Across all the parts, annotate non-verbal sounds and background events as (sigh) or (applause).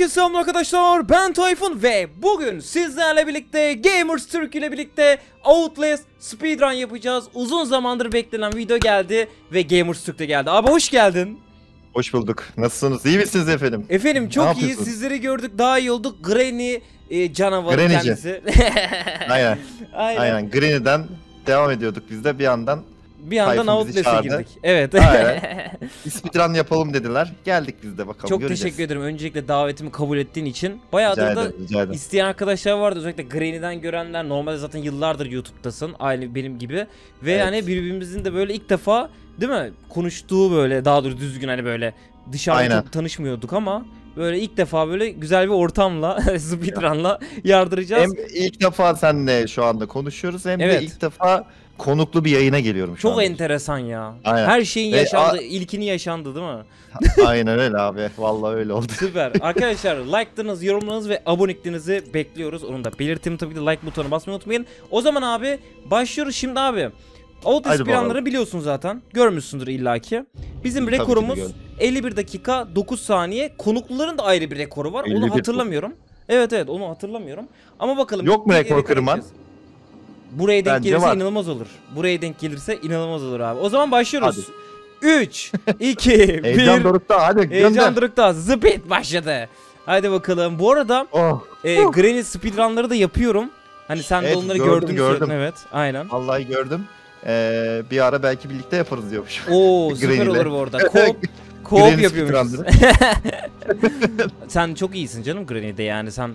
Herkese selam arkadaşlar ben Tayfun ve bugün sizlerle birlikte Gamers Türk ile birlikte Outlast Speedrun yapacağız. Uzun zamandır beklenen video geldi ve Gamers Türk de geldi. Abi hoş geldin. Hoş bulduk. Nasılsınız? İyi misiniz efendim? Efendim çok iyi sizleri gördük daha iyi olduk. Granny e, canavarı Grannyci. kendisi. (laughs) Aynen. Aynen. Aynen. Green'den devam ediyorduk biz de bir yandan. Bir yandan Tayfun bizi çağırdı. girdik. Evet. Aynen. (laughs) Bir speedrun yapalım dediler. Geldik biz de bakalım çok göreceğiz. teşekkür ederim öncelikle davetimi kabul ettiğin için. Bayağıdır Rica da ederim, rica ederim. İsteyen arkadaşlar vardı özellikle Granny'den görenler normalde zaten yıllardır YouTube'dasın aynı benim gibi ve Evet. yani birbirimizin de böyle ilk defa değil mi konuştuğu böyle daha doğrusu düzgün hani böyle dışarıda Aynen. çok tanışmıyorduk ama böyle ilk defa böyle güzel bir ortamla (laughs) speedrun'la yardıracağız. Hem ilk defa seninle şu anda konuşuyoruz hem Evet. de ilk defa konuklu bir yayına geliyorum şu çok anda. enteresan ya. Aynen. Her şeyin Ve yaşandı, a- ilkini yaşandı değil mi? (laughs) Aynen öyle abi. Vallahi öyle oldu. Süper. (laughs) Arkadaşlar like'larınız, yorumlarınız ve aboneliklerinizi bekliyoruz. Onu da belirteyim tabii ki de like butonuna basmayı unutmayın. O zaman abi başlıyoruz şimdi abi. Outlast Hadi planları bakalım. biliyorsun zaten. Görmüşsündür illaki. Bizim ki de rekorumuz gördüm. 51 dakika 9 saniye. Konukluların da ayrı bir rekoru var. 51 Onu hatırlamıyorum. Evet evet onu hatırlamıyorum. Ama bakalım. Yok mu bir rekor kırman? gideceğiz. Buraya denk Bence gelirse var. inanılmaz olur. Buraya denk gelirse inanılmaz olur abi. O zaman başlıyoruz. 3, 2, 1. Heyecan dorukta hadi Heyecan gönder. durukta speed başladı. Haydi bakalım. Bu arada Oh. e, Granny speedrunları da yapıyorum. Hani sen de Evet, onları gördüm, gördüğünü gördüm. söyledin evet. Aynen. Vallahi gördüm. Ee, bir ara belki birlikte yaparız diyormuş. Oo (laughs) süper olur bu arada. (laughs) Koop koop yapıyormuşuz. (laughs) sen çok iyisin canım Granny'de yani sen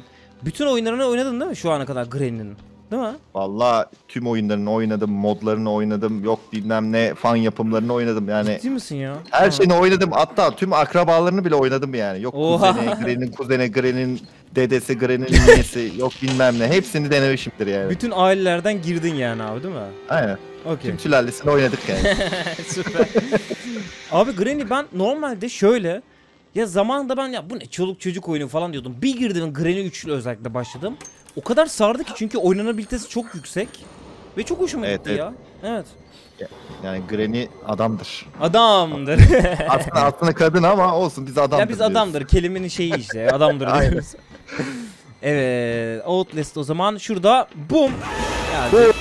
bütün oyunlarını oynadın değil mi şu ana kadar Granny'nin? Değil mi? Vallahi tüm oyunlarını oynadım, modlarını oynadım, yok bilmem ne fan yapımlarını oynadım yani. Ciddi misin ya? Her Ha. şeyini oynadım. Hatta tüm akrabalarını bile oynadım yani. Yok Oha. kuzeni, Gren'in kuzeni, Gren'in dedesi, Gren'in (laughs) ninesi, yok bilmem ne. Hepsini denemişimdir yani. Bütün ailelerden girdin yani abi değil mi? Aynen. Okey. Tüm sülalesini oynadık yani. (laughs) Süper. Abi Granny ben normalde şöyle ya zamanında ben ya bu ne çoluk çocuk oyunu falan diyordum. Bir girdim Granny 3 ile özellikle başladım. O kadar sardı ki çünkü oynanabilitesi çok yüksek. Ve çok hoşuma Evet, gitti evet. ya. Evet. Yani Granny adamdır. Adamdır. (laughs) Aslında, aslında kadın ama olsun biz adamdır ya biz diyoruz. adamdır. Kelimenin şeyi işte. Adamdır (laughs) diyoruz. evet. Outlast o zaman şurada boom. Yani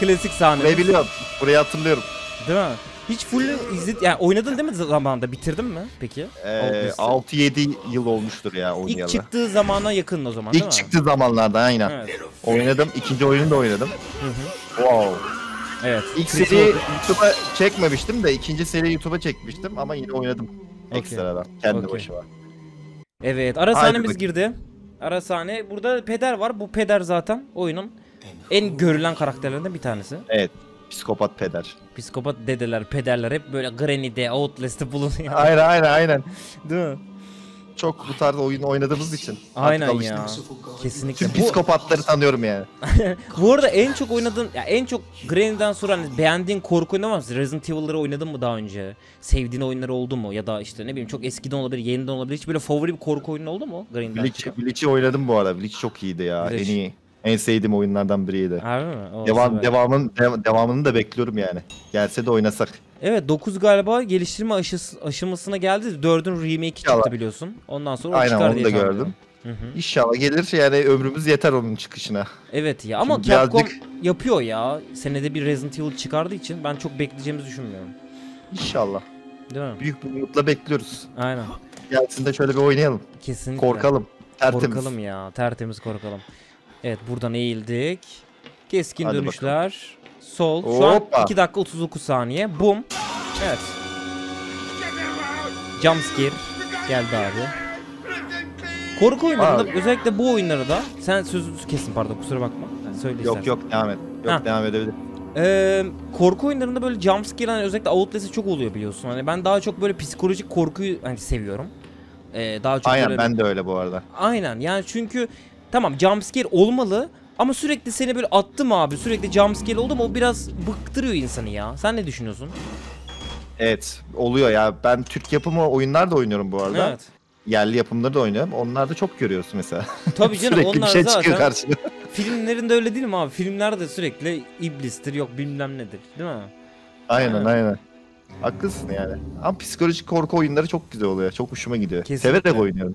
klasik sahne. Burayı biliyorum. Burayı hatırlıyorum. Değil mi? Hiç full izlet yani oynadın değil mi zamanında? Bitirdin mi peki? Ee, Outlast'ı? 6-7 yıl olmuştur ya İlk oynayalı. çıktığı zamana yakın o zaman değil İlk mi? çıktığı zamanlarda aynen. Evet. Oynadım. İkinci oyunu da oynadım. Hı hı. Wow. Evet. İlk Chris seri YouTube'a çekmemiştim de ikinci seri YouTube'a çekmiştim ama yine oynadım. Okey. Ekstradan. Kendi Okey. başıma. Evet. Ara Haydi sahnemiz bakayım. girdi. Ara sahne. Burada peder var. Bu peder zaten oyunun en görülen karakterlerinden bir tanesi. Evet. Psikopat peder. Psikopat dedeler, pederler hep böyle Granny'de, Outlast'te bulunuyor. (laughs) aynen aynen aynen. Değil mi? Çok bu tarz oyun oynadığımız için. artık Aynen alıştık. ya. Kesinlikle. Tüm psikopatları tanıyorum yani. (laughs) bu arada en çok oynadığın, ya en çok Granny'den sonra hani beğendiğin korku oyunu var mı? Resident Evil'ları oynadın mı daha önce? Sevdiğin oyunları oldu mu? Ya da işte ne bileyim çok eskiden olabilir, yeniden olabilir. Hiç böyle favori bir korku oyunu oldu mu Granny'den Bleach? Bleach'i oynadım bu arada. Bleach çok iyiydi ya. Bleach. En iyi. En sevdiğim oyunlardan biriydi. Harbi mi? O Devam devamın dev- devamını da bekliyorum yani. Gelse de oynasak. Evet 9 galiba geliştirme aşısı, aşamasına geldi. 4'ün remake çıktı İnşallah. biliyorsun. Ondan sonra o Aynen çıkar onu diye da tahmin gördüm. Hı hı. İnşallah gelir yani ömrümüz yeter onun çıkışına. Evet ya ama Şimdi Capcom birazcık- yapıyor ya. Senede bir Resident Evil çıkardığı için ben çok bekleyeceğimizi düşünmüyorum. İnşallah. Değil mi? Büyük bir umutla bekliyoruz. Aynen. Gelsin de şöyle bir oynayalım. Kesinlikle. Korkalım. Tertemiz. Korkalım ya. Tertemiz korkalım. Evet buradan eğildik. Keskin Hadi dönüşler. Sol. Şu an Hoppa. 2 dakika 39 saniye. Boom. Evet. Jumpscare geldi abi. Korku oyunlarında Abi. özellikle bu oyunları da sen sözünüzü kesin pardon kusura bakma. Yani söyle Yok istersen. yok devam et. Yok Ha. devam edebilir. Ee, korku oyunlarında böyle jumpscare hani özellikle Outlast'ı çok oluyor biliyorsun. Hani ben daha çok böyle psikolojik korkuyu hani seviyorum. Ee, daha çok Aynen böyle... ben de öyle bu arada. Aynen yani çünkü tamam jumpscare olmalı ama sürekli seni böyle attım abi sürekli jumpscare oldu mu o biraz bıktırıyor insanı ya. Sen ne düşünüyorsun? Evet oluyor ya. Ben Türk yapımı oyunlar da oynuyorum bu arada. Evet. Yerli yapımları da oynuyorum. Onlarda çok görüyorsun mesela. Tabii canım (laughs) Sürekli onlar bir şey zaten çıkıyor karşına. (laughs) filmlerinde öyle değil mi abi? Filmlerde sürekli iblistir yok bilmem nedir değil mi? aynen Aynen. aynen. Haklısın yani. Ama psikolojik korku oyunları çok güzel oluyor. Çok hoşuma gidiyor. Kesinlikle. Severek oynuyorum.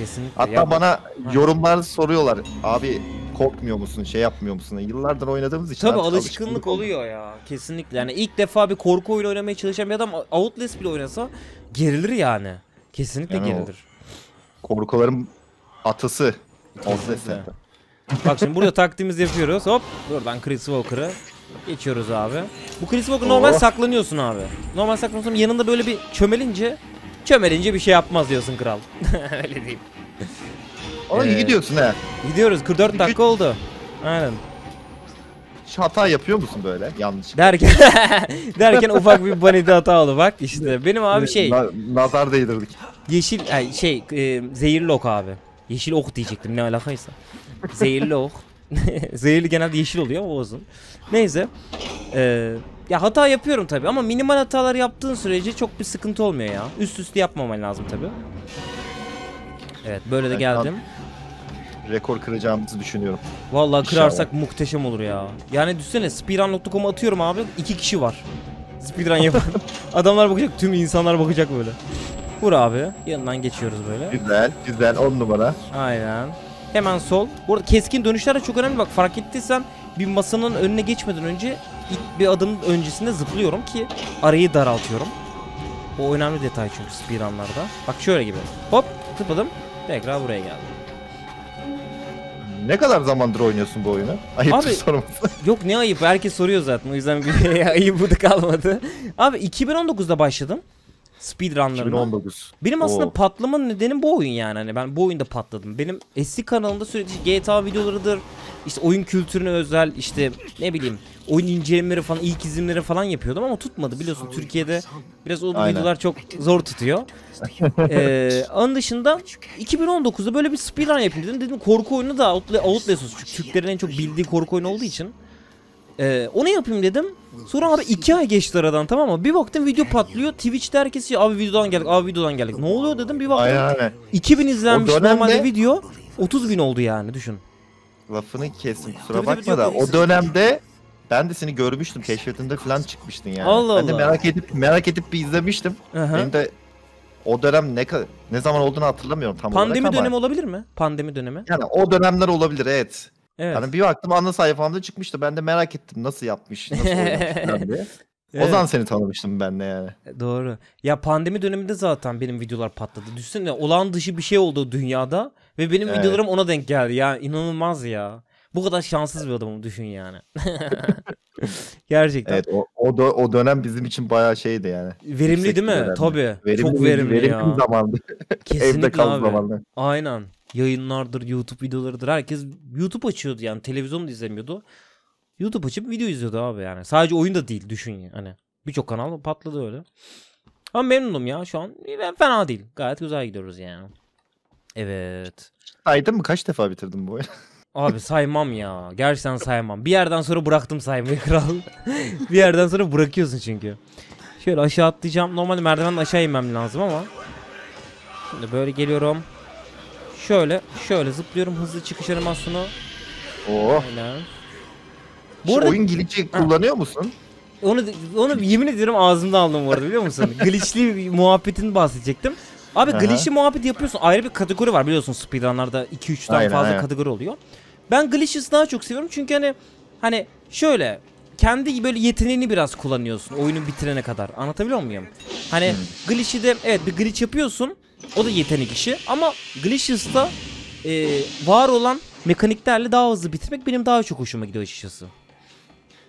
Kesinlikle. Hatta Ya- bana yorumlarda soruyorlar. Abi korkmuyor musun? Şey yapmıyor musun? Yıllardır oynadığımız için. Tabii alışkınlık oldu. oluyor ya. Kesinlikle. Yani ilk defa bir korku oyunu oynamaya çalışan bir adam Outlast bile oynasa gerilir yani. Kesinlikle Yani gerilir. Korkuların atası. Outlast'te. Bak şimdi burada taktiğimizi yapıyoruz. Hop. Buradan Chris Walker'ı geçiyoruz abi. Bu Chris Walker normal Oh. saklanıyorsun abi. Normal saklanıyorsun yanında böyle bir çömelince çömelince bir şey yapmaz diyorsun kral. (laughs) Öyle diyeyim. Ama iyi Ee, gidiyorsun he. Gidiyoruz 44 dakika oldu. Aynen. Hiç hata yapıyor musun böyle? Yanlış. Derken (laughs) derken ufak bir vanity hata oldu bak işte. Benim abi şey Na- nazar değdirdik. yeşil ay, şey e, zehirli ok abi. Yeşil ok diyecektim ne alakaysa. Zehirli ok. (laughs) Zehirli genelde yeşil oluyor ama olsun. Neyse. Ee, ya hata yapıyorum tabi ama minimal hatalar yaptığın sürece çok bir sıkıntı olmuyor ya. Üst üste yapmaman lazım tabi. Evet böyle de geldim. Rekor kıracağımızı düşünüyorum. Vallahi İnşallah. kırarsak muhteşem olur ya. Yani düşünsene speedrun.com'a atıyorum abi. iki kişi var. Speedrun yapan. (laughs) Adamlar bakacak, tüm insanlar bakacak böyle. Vur abi. Yanından geçiyoruz böyle. Güzel, güzel. 10 numara. Aynen. Hemen sol. Bu arada keskin dönüşler de çok önemli. Bak fark ettiysen bir masanın önüne geçmeden önce ilk bir adım öncesinde zıplıyorum ki arayı daraltıyorum. O önemli detay çünkü speedrunlarda. Bak şöyle gibi. Hop zıpladım. Tekrar buraya geldim. Ne kadar zamandır oynuyorsun bu oyunu? Ayıptır Abi- sorması. (laughs) Yok ne ayıp herkes soruyor zaten o yüzden bir (laughs) ayıp da kalmadı. Abi 2019'da başladım speedrunlarıma. 2019. Benim aslında Oo. patlamanın nedeni bu oyun yani hani ben bu oyunda patladım. Benim eski kanalımda sürekli GTA videolarıdır, işte oyun kültürüne özel işte ne bileyim oyun incelemeleri falan ilk izimleri falan yapıyordum ama tutmadı biliyorsun Türkiye'de biraz o Aynen. videolar çok zor tutuyor. ee, onun dışında 2019'da böyle bir speedrun yapayım dedim. Dedim korku oyunu da Outla- Outlast. Çünkü Türklerin en çok bildiği korku oyunu olduğu için. Ee, onu yapayım dedim. Sonra abi iki ay geçti aradan tamam mı? Bir baktım video patlıyor. Twitch'te herkes ya abi videodan geldik, abi videodan geldik. Ne oluyor dedim bir baktım. Aynen aynen. 2000 izlenmiş dönemde- normalde video 30 bin oldu yani düşün. Lafını kestim kusura Tabii, tabii, bakma da yok, o dönemde ben de seni görmüştüm keşfetinde falan çıkmıştın yani. Allah Ben de Allah. merak edip merak edip bir izlemiştim. Aha. Benim de o dönem ne ne zaman olduğunu hatırlamıyorum tam Pandemi olarak ama. dönemi olabilir mi? Pandemi dönemi. Yani o dönemler olabilir evet. Evet. Yani bir baktım ana sayfamda çıkmıştı. Ben de merak ettim nasıl yapmış, nasıl (laughs) oynamış diye. Evet. O zaman seni tanımıştım ben de yani. Doğru. Ya pandemi döneminde zaten benim videolar patladı. Düşünsene olağan dışı bir şey oldu dünyada ve benim Evet. videolarım ona denk geldi. Ya inanılmaz ya. Bu kadar şanssız bir adamım düşün yani. (laughs) (laughs) Gerçekten. Evet o o, dö- o dönem bizim için bayağı şeydi yani. Verimli değil mi? dönemdi. Tabii. Verimli, Çok verimli, verimli ya. zamandı. Evde Kesinlikle kal abi. zamandı. Aynen. Yayınlardır, YouTube videolarıdır. Herkes YouTube açıyordu yani. Televizyon da izlemiyordu. YouTube açıp video izliyordu abi yani. Sadece oyun da değil düşün yani. Hani birçok kanal patladı öyle. Ama memnunum ya şu an. Ben fena değil. Gayet güzel gidiyoruz yani. Evet. Saydın mı? Kaç defa bitirdin bu oyunu? (laughs) Abi saymam ya. Gerçekten saymam. Bir yerden sonra bıraktım saymayı (laughs) kral. bir yerden sonra bırakıyorsun çünkü. Şöyle aşağı atlayacağım. Normalde merdivenden aşağı inmem lazım ama. Şimdi böyle geliyorum. Şöyle şöyle zıplıyorum hızlı çıkış animasyonu. Oo. Aynen. Bu arada oyun glitch'i kullanıyor musun? onu onu yemin ediyorum ağzımda aldım bu arada biliyor musun? (laughs) Glitch'li bir muhabbetin bahsedecektim. Abi Aha. glitch'li muhabbet yapıyorsun. Ayrı bir kategori var biliyorsun speedrunlarda 2-3'ten Aynen, fazla aynen. kategori oluyor. Ben glitch'i daha çok seviyorum çünkü hani hani şöyle kendi böyle yeteneğini biraz kullanıyorsun oyunu bitirene kadar. Anlatabiliyor muyum? Hani Hmm. glitch'i de evet bir glitch yapıyorsun. O da yetenek işi ama glitch'da e, var olan mekaniklerle daha hızlı bitirmek benim daha çok hoşuma gidiyor açıkçası.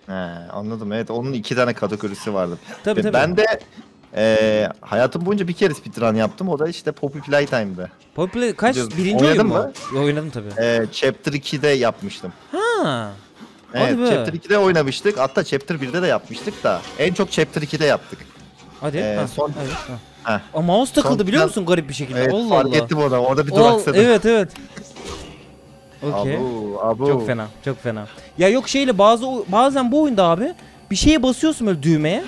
He, anladım evet onun iki tane kategorisi vardı. Tabii Ve tabii. Ben de e, hayatım boyunca bir kere speedrun yaptım. O da işte Poppy Playtime'da. Poppy kaç? Biliyorsun. Birinci oyun Oynadın mu? mı? Oynadım tabii. E, Chapter 2'de yapmıştım. Ha. Evet Hadi. Chapter 2'de oynamıştık. Hatta Chapter 1'de de yapmıştık da. En çok Chapter 2'de yaptık. Hadi. Ee, ha, son- evet, ha. Heh. Aa, mouse takıldı Son biliyor plan- musun garip bir şekilde. Evet Allah fark Allah. ettim onu. Orada bir Ol- duraksadım. evet evet. Okey. Abu, abu. Çok fena, çok fena. Ya yok şeyle bazı bazen bu oyunda abi bir şeye basıyorsun böyle düğmeye.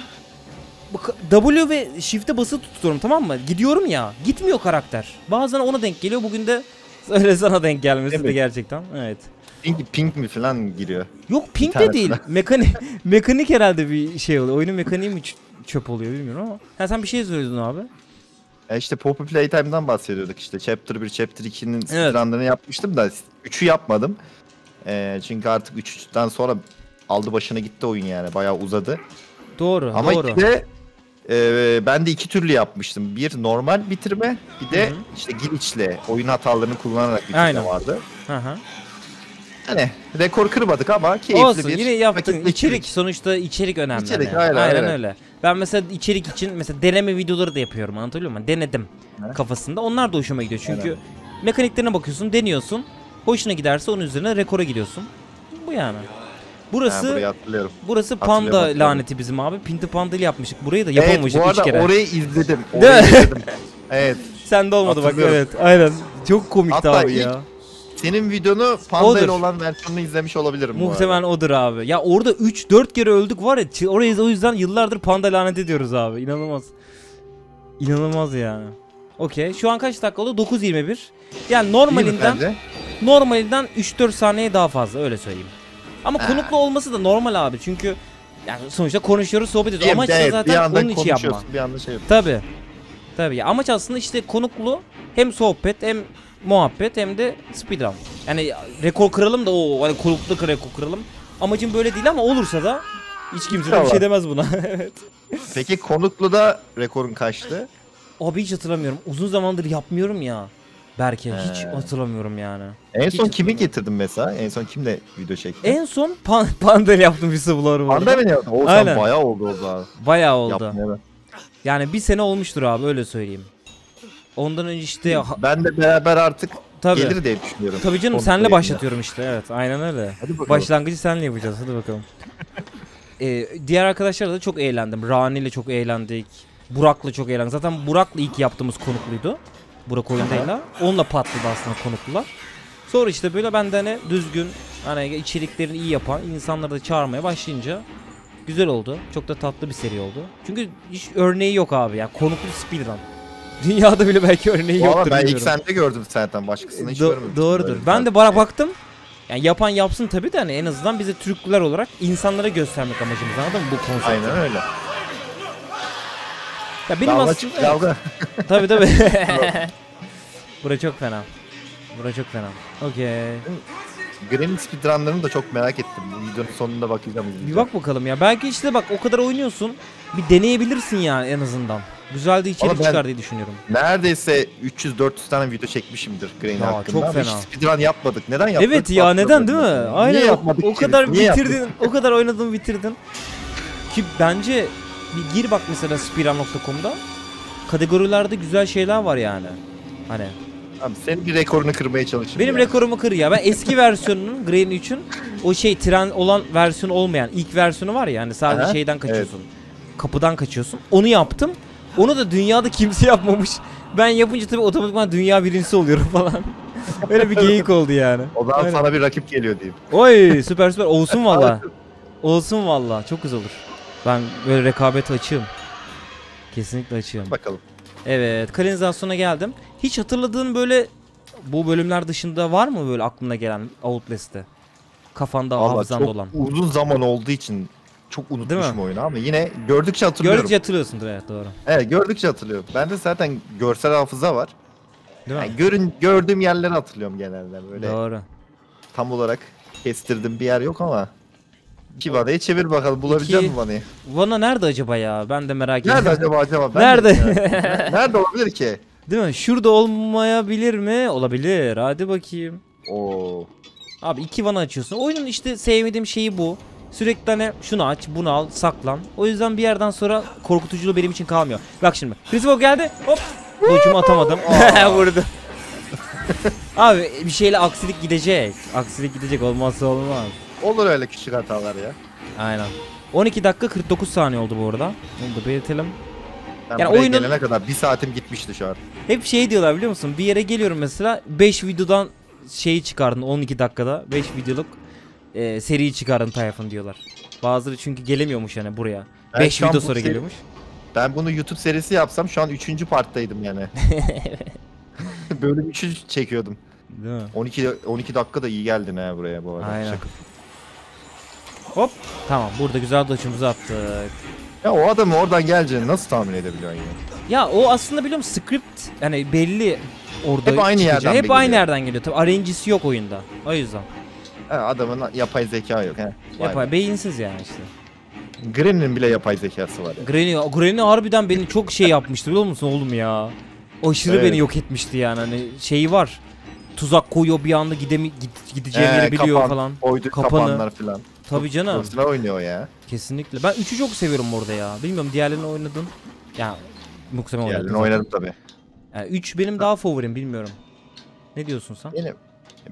W ve Shift'e basılı tutuyorum tamam mı? Gidiyorum ya. Gitmiyor karakter. Bazen ona denk geliyor. Bugün de (laughs) öyle sana denk gelmesi de Evet. gerçekten. Evet. Pink, pink mi falan giriyor. Yok pink de değil. Mekanik (laughs) mekanik herhalde bir şey oluyor. Oyunun mekaniği mi ç- çöp oluyor bilmiyorum ama. Ha sen bir şey söylüyordun abi. E işte Poppy Playtime'dan bahsediyorduk işte. Chapter 1, Chapter 2'nin Evet. speedrunlarını yapmıştım da 3'ü yapmadım. E, çünkü artık 3'ten sonra aldı başına gitti oyun yani. Bayağı uzadı. Doğru Ama doğru. işte e, ben de iki türlü yapmıştım. Bir normal bitirme, bir de Hı hı. işte glitch'le oyun hatalarını kullanarak bitirme Aynen. vardı. Hı hı. Hani rekor kırmadık ama keyifli Olsun bir yine yaptın. vakit. İçerik sonuçta içerik önemli. İçerik, yani. aynen, aynen aynen. öyle. Ben mesela içerik için mesela deneme videoları da yapıyorum anlatabiliyor muyum? Denedim Evet. kafasında. Onlar da hoşuma gidiyor çünkü mekaniklerine bakıyorsun, deniyorsun. Hoşuna giderse onun üzerine rekora gidiyorsun. Bu yani. Ha, Burası burayı hatırlıyorum. burası panda hatırlıyorum. laneti bizim abi. Pinti pandayla yapmıştık. Burayı da Evet yapamamıştık bu üç arada kere. orayı izledim. Orayı izledim. (laughs) Evet. Sende olmadı bak evet. Aynen. Çok komikti Hatta abi ilk ya. Senin videonu Panda Odur. ile olan versiyonunu izlemiş olabilirim bu Muhtemelen arada. odur abi. Ya orada 3-4 kere öldük var ya. çı- Orayı o yüzden yıllardır panda lanet ediyoruz abi. İnanılmaz. İnanılmaz yani. Okey. Şu an kaç dakika oldu? 9.21. Yani İyi mi normalinden sence? normalinden 3-4 saniye daha fazla öyle söyleyeyim. Ama Ha. konuklu olması da normal abi. Çünkü yani sonuçta konuşuyoruz, sohbet ediyoruz. Amaç da evet, bir zaten yandan onun için yapma. konuşuyorsun, Bir anda şey Tabi. Tabi. Ya Amaç aslında işte konuklu hem sohbet hem muhabbet hem de speedrun. Yani rekor kıralım da o hani konuklu rekor kıralım. Amacım böyle değil ama olursa da hiç kimse de bir şey demez buna. (laughs) evet. Peki konuklu da rekorun kaçtı? Abi hiç hatırlamıyorum. Uzun zamandır yapmıyorum ya. Berke hiç He. hatırlamıyorum yani. En Hiç son kimi getirdin mesela? En son kimle video çektin? En son pan (laughs) pandel yaptım bir sıvılarım Panda mı yaptın? O Aynen. sen bayağı oldu o zaman. Bayağı oldu. Yapmayalı. Yani bir sene olmuştur abi öyle söyleyeyim. Ondan önce işte Ben de beraber artık tabii. gelir diye düşünüyorum. Tabii canım Konuklu senle yayında. başlatıyorum işte evet aynen öyle. Başlangıcı senle yapacağız hadi bakalım. (laughs) Ee, diğer arkadaşlarla da çok eğlendim. Rani ile çok eğlendik. Burak'la çok eğlendik. Zaten Burak'la ilk yaptığımız konukluydu. Burak oyundayla. Onunla patladı aslında konuklular. Sonra işte böyle ben de hani düzgün hani içeriklerini iyi yapan insanları da çağırmaya başlayınca güzel oldu. Çok da tatlı bir seri oldu. Çünkü hiç örneği yok abi ya. Konuklu speedrun. Dünyada bile belki örneği Valla yoktur ben ilk bilmiyorum. sende gördüm zaten. Başkasını hiç Do- görmemiştim. doğrudur. böyle bir Ben de bara baktım. Yani yapan yapsın tabii de hani en azından bize Türkler olarak insanlara göstermek amacımız anladın mı bu konsept? Aynen öyle. Ya benim Kavga aslında çıktı kavga. tabii tabii. (laughs) Bura çok fena. Bura çok fena. Okey. Granny speedrunlarını da çok merak ettim. Bu videonun sonunda bakacağım. Bir izleyeceğim. bak bakalım ya. Belki işte bak o kadar oynuyorsun. Bir deneyebilirsin yani en azından. Güzel de içerik Ama ben- çıkar diye düşünüyorum. Neredeyse 300-400 tane video çekmişimdir Granny Ya, hakkında. çok ama fena. Hiç speedrun yapmadık. Neden yapmadık? Evet ya neden değil mi? Hatırlamıyorum. Aynen. Niye yapmadık o ki? kadar Niye bitirdin. O kadar oynadın bitirdin. Ki bence bir gir bak mesela speedrun.com'da kategorilerde güzel şeyler var yani. Hani Abi senin bir rekorunu kırmaya çalışırım. benim ya. rekorumu kır ya. Ben eski versiyonunun Grain 3'ün o şey tren olan versiyonu olmayan ilk versiyonu var ya hani sadece Aha, şeyden kaçıyorsun. Kapıdan kaçıyorsun. Onu yaptım. Onu da dünyada kimse yapmamış. Ben yapınca tabii otomatikman dünya birincisi oluyorum falan. (laughs) Öyle bir geyik oldu yani. O zaman Aynen. sana bir rakip geliyor diyeyim. Oy süper süper olsun (laughs) valla. Olsun valla çok güzel olur. Ben böyle rekabet açığım. Kesinlikle açığım. Bakalım. Evet kanalizasyona geldim. Hiç hatırladığın böyle bu bölümler dışında var mı böyle aklına gelen Outlast'te? Kafanda Allah hafızanda çok olan. uzun zaman olduğu için çok unutmuşum mi? oyunu ama yine gördükçe hatırlıyorum. Gördükçe hatırlıyorsundur evet doğru. Evet gördükçe hatırlıyorum. Bende zaten görsel hafıza var. Değil mi? Yani görün gördüğüm yerleri hatırlıyorum genelde böyle. Doğru. Tam olarak kestirdim bir yer yok ama. İki vanayı çevir bakalım bulabilecek İki- misin vanayı? Vana nerede acaba ya? Ben de merak Nerede ediyorum. acaba acaba? Ben Nerede? de- Nerede? (laughs) Nerede olabilir ki? Değil mi? Şurada olmayabilir mi? Olabilir. Hadi bakayım. Oo. Abi iki vana açıyorsun. Oyunun işte sevmediğim şeyi bu. Sürekli hani şunu aç, bunu al, saklan. O yüzden bir yerden sonra korkutuculuğu benim için kalmıyor. Bak şimdi. Christopher geldi. Hop. Ucumu atamadım. (laughs) Vurdu. (laughs) Abi bir şeyle aksilik gidecek. Aksilik gidecek olmazsa olmaz. Olur öyle küçük hatalar ya. Aynen. 12 dakika 49 saniye oldu bu arada. Onu da belirtelim. Ben Yani oyunun- gelene kadar bir saatim gitmişti şu an. Hep şey diyorlar biliyor musun? Bir yere geliyorum mesela 5 videodan şeyi çıkardın 12 dakikada 5 videoluk e, seriyi çıkardın Tayfun diyorlar. Bazıları çünkü gelemiyormuş yani buraya. Ben 5 şu an video sonra geliyormuş. Ben bunu YouTube serisi yapsam şu an 3. parttaydım yani. (laughs) Bölüm 3'ü çekiyordum. Değil mi? 12 12 dakika da iyi geldin ha buraya bu arada. Aynen. Şaka. Hop. Tamam burada güzel doçumuzu attık. Ya o adamı oradan geleceğini nasıl tahmin edebiliyorsun ya? Ya o aslında biliyorum script yani belli orada Hep aynı çıkacak. yerden Hep aynı geliyor. yerden geliyor. Tabii RNG'si yok oyunda. O yüzden. Ha, adamın yapay zeka yok. He. Vay Yapay beyinsiz yani işte. Granny'nin bile yapay zekası var ya. Granny, Granny harbiden beni çok şey yapmıştı biliyor musun oğlum ya? Aşırı Evet. beni yok etmişti yani hani şeyi var. Tuzak koyuyor bir anda gidemi git, gideceğim yeri biliyor kapan, falan. Oydu Kapanı. kapanlar falan. Tabii canım. Profesyonel oynuyor ya. Kesinlikle. Ben 3'ü çok seviyorum orada ya. Bilmiyorum diğerlerini oynadın. Ya muhtemelen oynadın. Diğerlerini oynadım tabii. Yani 3 benim daha favorim bilmiyorum. Ne diyorsun sen? Benim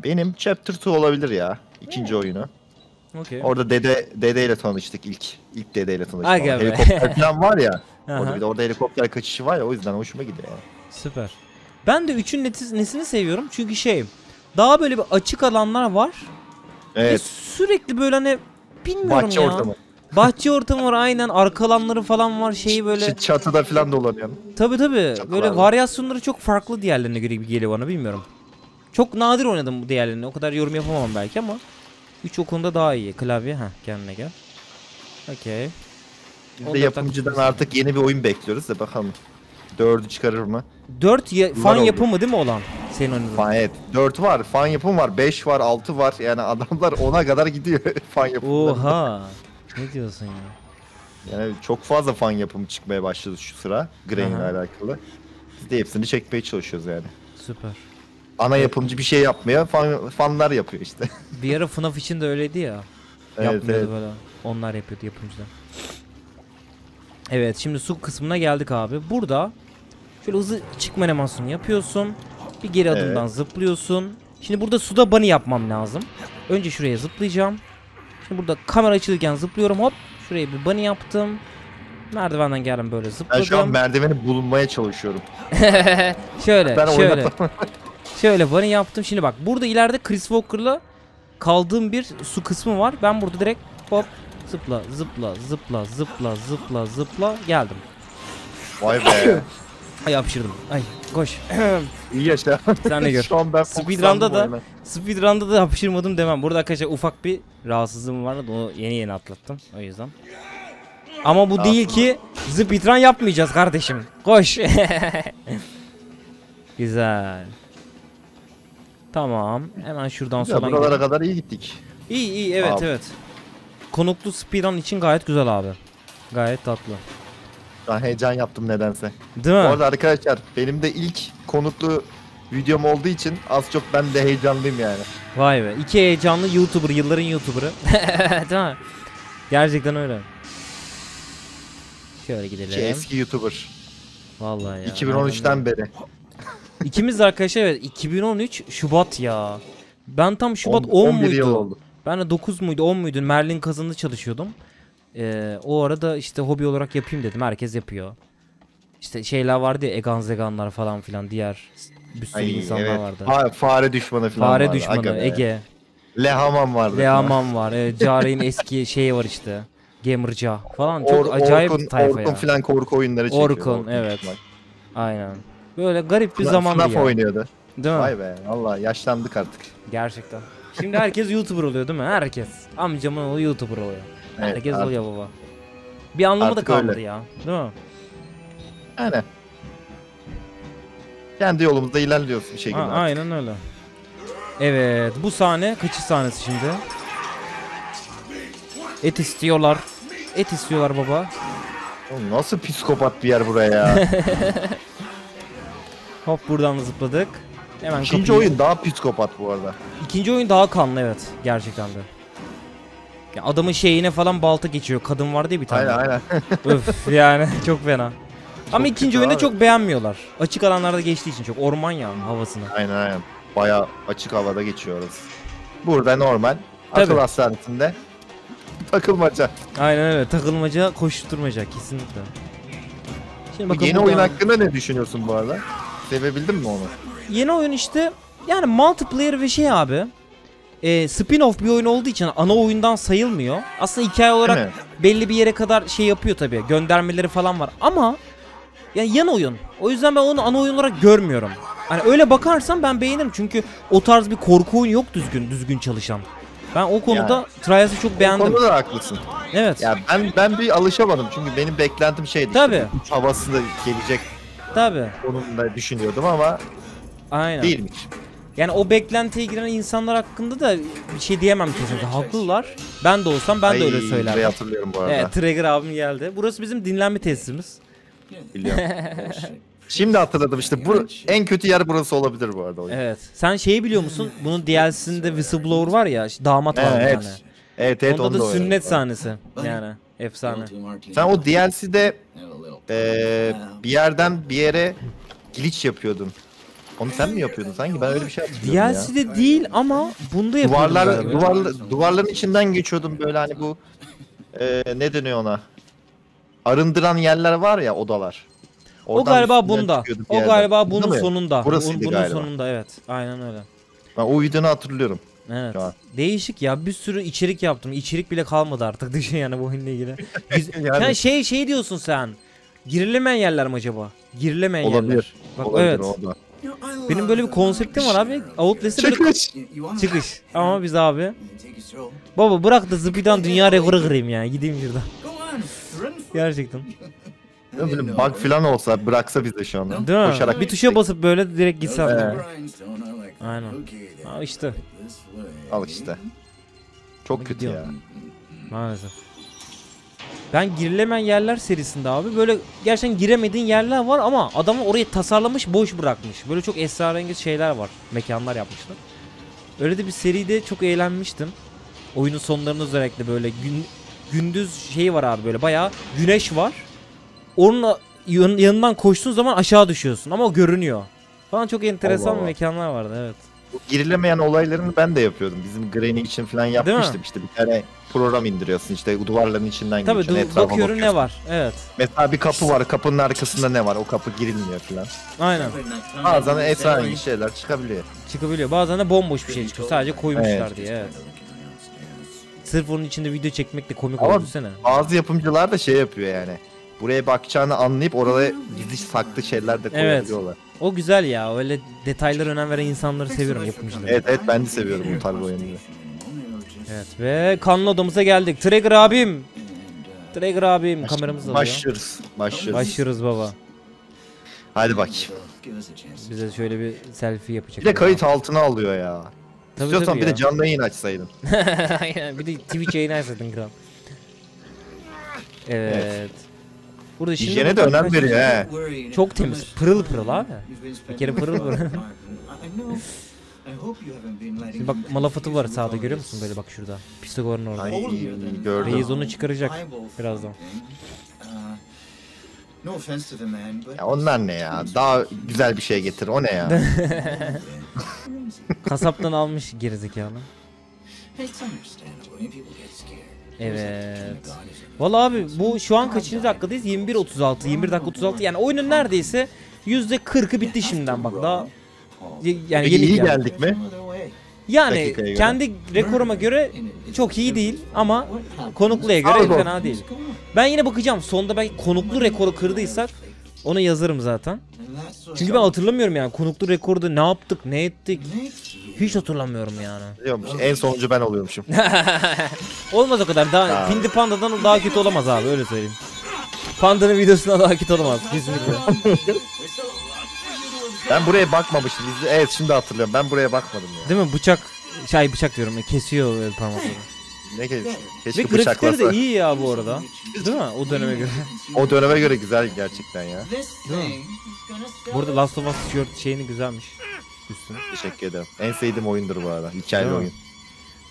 benim Chapter 2 olabilir ya. ikinci oyunu. Okey. Orada dede dedeyle tanıştık ilk. İlk dedeyle tanıştık. Aga. Helikopter falan var ya. (laughs) Orada bir de orada helikopter kaçışı var ya o yüzden hoşuma gidiyor yani. Süper. Ben de 3'ün neti- nesini seviyorum? Çünkü şey daha böyle bir açık alanlar var. Ve Evet. sürekli böyle hani bilmiyorum Bahçe ya. ortamı. Bahçe ortamı var aynen. Arka alanları falan var. Şeyi böyle. Ç- Çatıda falan dolanıyorsun. Tabi tabi. Böyle var. varyasyonları çok farklı diğerlerine göre gibi geliyor bana bilmiyorum. Çok nadir oynadım bu diğerlerini. O kadar yorum yapamam belki ama 3 o konuda daha iyi. Klavye ha kendine gel. Okey. Biz de da yapımcıdan artık yeni bir oyun bekliyoruz da bakalım. Dördü çıkarır mı? 4 ya- fan oldu. yapımı değil mi olan? Senin oynadığın. Fan evet. 4 var. Fan yapım var. 5 var. 6 var. Yani (laughs) adamlar 10'a kadar gidiyor (laughs) fan yapımları. Oha. Ne diyorsun ya? Yani çok fazla fan yapımı çıkmaya başladı şu sıra. Grain ile Aha. alakalı. Biz de hepsini çekmeye çalışıyoruz yani. Süper. Ana yapımcı bir şey yapmıyor. Fan, fanlar yapıyor işte. (laughs) Bir ara FNAF için de öyleydi ya. evet, Yapmıyordu evet. böyle. Onlar yapıyordu yapımcılar. Evet şimdi su kısmına geldik abi. Burada şöyle hızlı çıkma animasyonu yapıyorsun. Bir geri adımdan zıplıyorsun. Şimdi burada suda bunny yapmam lazım. Önce şuraya zıplayacağım. Şimdi burada kamera açılırken zıplıyorum hop. Şuraya bir bunny yaptım. Merdivenden geldim böyle Ben zıpladım. şu an merdiveni bulunmaya çalışıyorum. (laughs) şöyle Ben şöyle. oynatamam. (laughs) Şöyle bunny yaptım. Şimdi bak burada ileride Chris Walker'la kaldığım bir su kısmı var. Ben burada direkt hop zıpla zıpla zıpla zıpla zıpla zıpla geldim. Vay be. (laughs) Ay hapşırdım. Ay koş. (clears throat) İyi yaşa. Sen de gör. (laughs) Şu an ben Speedrun'da da. Speedrun'da da hapşırmadım demem. Burada arkadaşlar ufak bir rahatsızlığım vardı. Onu yeni yeni atlattım. O yüzden. Ama bu değil ki speedrun yapmayacağız kardeşim. Koş. (laughs) Güzel. Tamam. Hemen şuradan Ya, soldan buralara gidelim. kadar iyi gittik. İyi iyi evet Abi. evet. Konuklu speedrun için gayet güzel abi. Gayet tatlı. Ben heyecan yaptım nedense. Değil Bu mi? arada arkadaşlar benim de ilk konuklu videom olduğu için az çok ben de heyecanlıyım yani. Vay be. İki heyecanlı YouTuber, yılların YouTuber'ı. (laughs) Değil mi? Gerçekten öyle. Şöyle gidelim. Ki eski YouTuber. Vallahi ya. 2013'ten beri. (laughs) İkimiz de arkadaşlar evet 2013 Şubat ya. Ben tam Şubat 10, 11 yıl muydu? oldu. Ben de 9 muydu 10 muydu Merlin kazanında çalışıyordum. Ee, o arada işte hobi olarak yapayım dedim. Herkes yapıyor. İşte şeyler vardı ya Egan Zeganlar falan filan diğer bir sürü Ay, insanlar evet. vardı. Fa- fare düşmanı falan Fare vardı. düşmanı Aga. Ege. Lehaman vardı. Leaman var. Evet, Care'in eski şeyi var işte. Gamerca falan çok Or- acayip Orkun, tayfa Orkun ya. falan korku oyunları çekiyor. Orkun, evet. Aynen. Böyle garip bir FNAF ya. oynuyordu. Değil mi? Vay be valla yaşlandık artık. Gerçekten. Şimdi herkes YouTuber oluyor değil mi? Herkes. Amcamın oğlu YouTuber oluyor. Evet, herkes artık- oluyor baba. Bir anlamı da kalmadı öyle. ya. Değil mi? Yani. Kendi yolumuzda ilerliyoruz bir şekilde. Ha, aynen öyle. Evet bu sahne kaçı sahnesi şimdi? Et istiyorlar. Et istiyorlar baba. Oğlum nasıl psikopat bir yer buraya ya. (laughs) Hop buradan da zıpladık. Hemen İkinci kapıyı- oyun daha psikopat bu arada. İkinci oyun daha kanlı evet. Gerçekten de. Ya adamın şeyine falan balta geçiyor. Kadın var diye bir tane. Aynen aynen. (laughs) Öf yani (laughs) çok fena. Ama Çok ikinci kötü oyunda abi. çok beğenmiyorlar. Açık alanlarda geçtiği için çok orman ya havasını. aynen aynen. Baya açık havada geçiyor orası. Burada normal. Tabii. Akıl hastanesinde takılmaca. Aynen öyle. Takılmaca, koşturmaca kesinlikle. Şimdi bakın yeni oyun hakkında ne düşünüyorsun bu arada? Sevebildin mi onu? Yeni oyun işte yani multiplayer ve şey abi. E, spin-off bir oyun olduğu için ana oyundan sayılmıyor. Aslında hikaye olarak belli bir yere kadar şey yapıyor tabii. Göndermeleri falan var ama yani yan oyun. O yüzden ben onu ana oyun olarak görmüyorum. Hani öyle bakarsan ben beğenirim çünkü o tarz bir korku oyunu yok düzgün düzgün çalışan. Ben o konuda Trials'ı çok beğendim. konuda da haklısın. Evet. Ya ben ben bir alışamadım çünkü benim beklentim şeydi. Tabii. Işte, uç havası da gelecek Tabii. konumda düşünüyordum ama Aynen. değilmiş. Yani o beklentiye giren insanlar hakkında da bir şey diyemem kesinlikle. Haklılar. Ben de olsam ben de Ay, öyle burayı söylerdim. hatırlıyorum bu arada. Evet, Trigger abim geldi. Burası bizim dinlenme tesisimiz. Biliyorum. (laughs) Şimdi hatırladım işte bu en kötü yer burası olabilir bu arada. oyun. Evet. Sen şeyi biliyor musun? Bunun DLC'sinde whistleblower var ya, işte damat var bir Evet. tane. Evet evet Onda onu da da sünnet sahnesi. Yani efsane. Sen o DLC'de eee bir yerden bir yere glitch yapıyordun. Onu sen mi yapıyordun sanki? Ben öyle bir şey hatırlıyorum ya. DLC'de değil ama bunda yapıyordum Duvarlar, galiba. duvarla, duvarların içinden geçiyordum böyle hani bu eee ne deniyor ona? Arındıran yerler var ya odalar. O Oradan galiba üstünden bunda. çıkıyorduk bir O yerden. galiba Bunda bunun mı? sonunda. Burasıydı bunun galiba. sonunda evet. Aynen öyle. Ben o videonu hatırlıyorum. Evet. Şu an. Değişik ya bir sürü içerik yaptım. İçerik bile kalmadı artık düşün (laughs) yani bu oyunla ilgili. Güz- (laughs) Yani- Sen şey şey diyorsun sen. Girilemeyen yerler mi acaba? Girilemeyen Olabilir. yerler. Bak Olabilir evet. o da. Benim böyle bir konseptim var abi. Outlast'e böyle Çıkış. çıkış. Ama biz abi. Baba bırak da zıpıdan dünya rekoru kırayım ya. Gideyim şuradan. Gerçekten. (laughs) Ya Böyle bug falan olsa bıraksa bize şu anda. Değil mi? Koşarak bir tuşa basıp böyle direkt gitsem. Evet. Aynen. Ha işte. Al işte. Çok kötü ya. Maalesef. Ben girilemeyen yerler serisinde abi böyle gerçekten giremediğin yerler var ama adamı orayı tasarlamış boş bırakmış. Böyle çok esrarengiz şeyler var. Mekanlar yapmışlar. Öyle de bir seride çok eğlenmiştim. Oyunun sonlarında özellikle böyle gün, gündüz şeyi var abi böyle bayağı güneş var. Onun yan- yanından koştuğun zaman aşağı düşüyorsun ama o görünüyor. Falan çok enteresan Allah Allah. mekanlar vardı evet. Girilemeyen olaylarını ben de yapıyordum. Bizim Granny için falan yapmıştım işte bir tane program indiriyorsun işte duvarların içinden Tabii geçiyorsun. etrafa bakıyorum ne var. Evet. Mesela bir kapı var kapının arkasında ne var o kapı girilmiyor falan. Aynen. Bazen esrarengiz şeyler çıkabiliyor. Çıkabiliyor. Bazen de bomboş bir şey çıkıyor. Sadece koymuşlar Evet. diye. Evet. Sırf onun içinde video çekmek de komik Ama- oldu sene. Bazı yapımcılar da şey yapıyor yani. Buraya bakacağını anlayıp orada gizli saklı şeyler de koyabiliyorlar. O güzel ya. Öyle detaylara önem veren insanları seviyorum yapımcıları. Evet evet ben de seviyorum bu tarz oyunları. Evet. Ve kanlı odamıza geldik. Trigger abim. Trigger abim. Kameramız alıyor. Başlıyoruz. Başlıyoruz. Başlıyoruz baba. Hadi bakayım. Bize şöyle bir selfie yapacak. Bir de kayıt altına alıyor ya. Tabii, İstiyorsan tabii bir ya. de canlı yayın açsaydın. (laughs) Aynen. bir de Twitch yayını açsaydın kral. Evet. Burada şimdi Hijyene de önem veriyor he. Çok temiz. Pırıl pırıl abi. Bir kere pırıl pırıl. (laughs) Şimdi bak malafatı var sağda görüyor musun böyle bak şurada. Pisagor'un orada. Ay gördüm. Reis onu çıkaracak birazdan. Ya onlar ne ya? Daha güzel bir şey getir. O ne ya? (laughs) Kasaptan almış gerizekalı. it's understandable. People get. Evet. Valla abi bu şu an kaçıncı dakikadayız? 21.36, 21 dakika 36. Yani oyunun neredeyse %40'ı bitti şimdiden bak daha. Yani Peki iyi geldik mi? Yani dakikaya göre? kendi rekoruma göre çok iyi değil ama konukluya göre Pardon. fena değil. Ben yine bakacağım. Sonda belki konuklu rekoru kırdıysak onu yazarım zaten. Çünkü ben hatırlamıyorum yani konuklu rekorda ne yaptık, ne ettik. Hiç hatırlamıyorum yani. Biliyormuş. En sonuncu ben oluyormuşum. (laughs) Olmaz o kadar. Daha. Pindi Panda'dan daha kötü olamaz abi öyle söyleyeyim. Panda'nın videosuna daha kötü olamaz kesinlikle. (laughs) Ben buraya bakmamıştım. Evet şimdi hatırlıyorum. Ben buraya bakmadım ya. Değil mi? Bıçak şey bıçak diyorum. Kesiyor böyle Ne ke- Ve keşke grafikleri bıçaklasa. de iyi ya bu arada. Değil mi? O döneme göre. (laughs) O döneme göre güzel gerçekten ya. Sell Burada Last of Us tişört şeyini güzelmiş. Üstüne. Teşekkür ederim. En sevdiğim oyundur bu arada. Hikayeli Değil mi? oyun.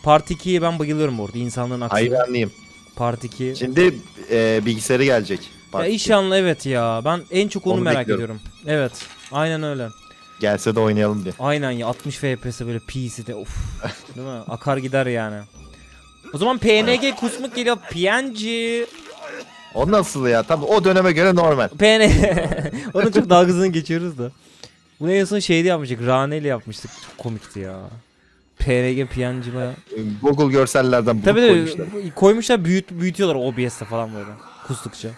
Part 2'ye ben bayılıyorum bu arada. İnsanlığın aksine. Hayranlıyım. Part 2. Şimdi e, bilgisayarı gelecek. Ya Part iki. inşallah evet ya. Ben en çok onu, Onu merak bekliyorum. ediyorum. Evet. Aynen öyle. Gelse de oynayalım diye. Aynen ya 60 FPS böyle PC'de of. (laughs) Değil mi? Akar gider yani. O zaman PNG kusmuk geliyor. PNG. O nasıl ya? Tabii o döneme göre normal. PN. (laughs) Onun çok dalgasını geçiyoruz da. Bunu en son şeyde yapmıştık. Rane ile yapmıştık. Çok komikti ya. PNG PNG baya. Google görsellerden Tabii koymuşlar. koymuşlar büyüt, büyütüyorlar OBS'te falan böyle. Kustukça.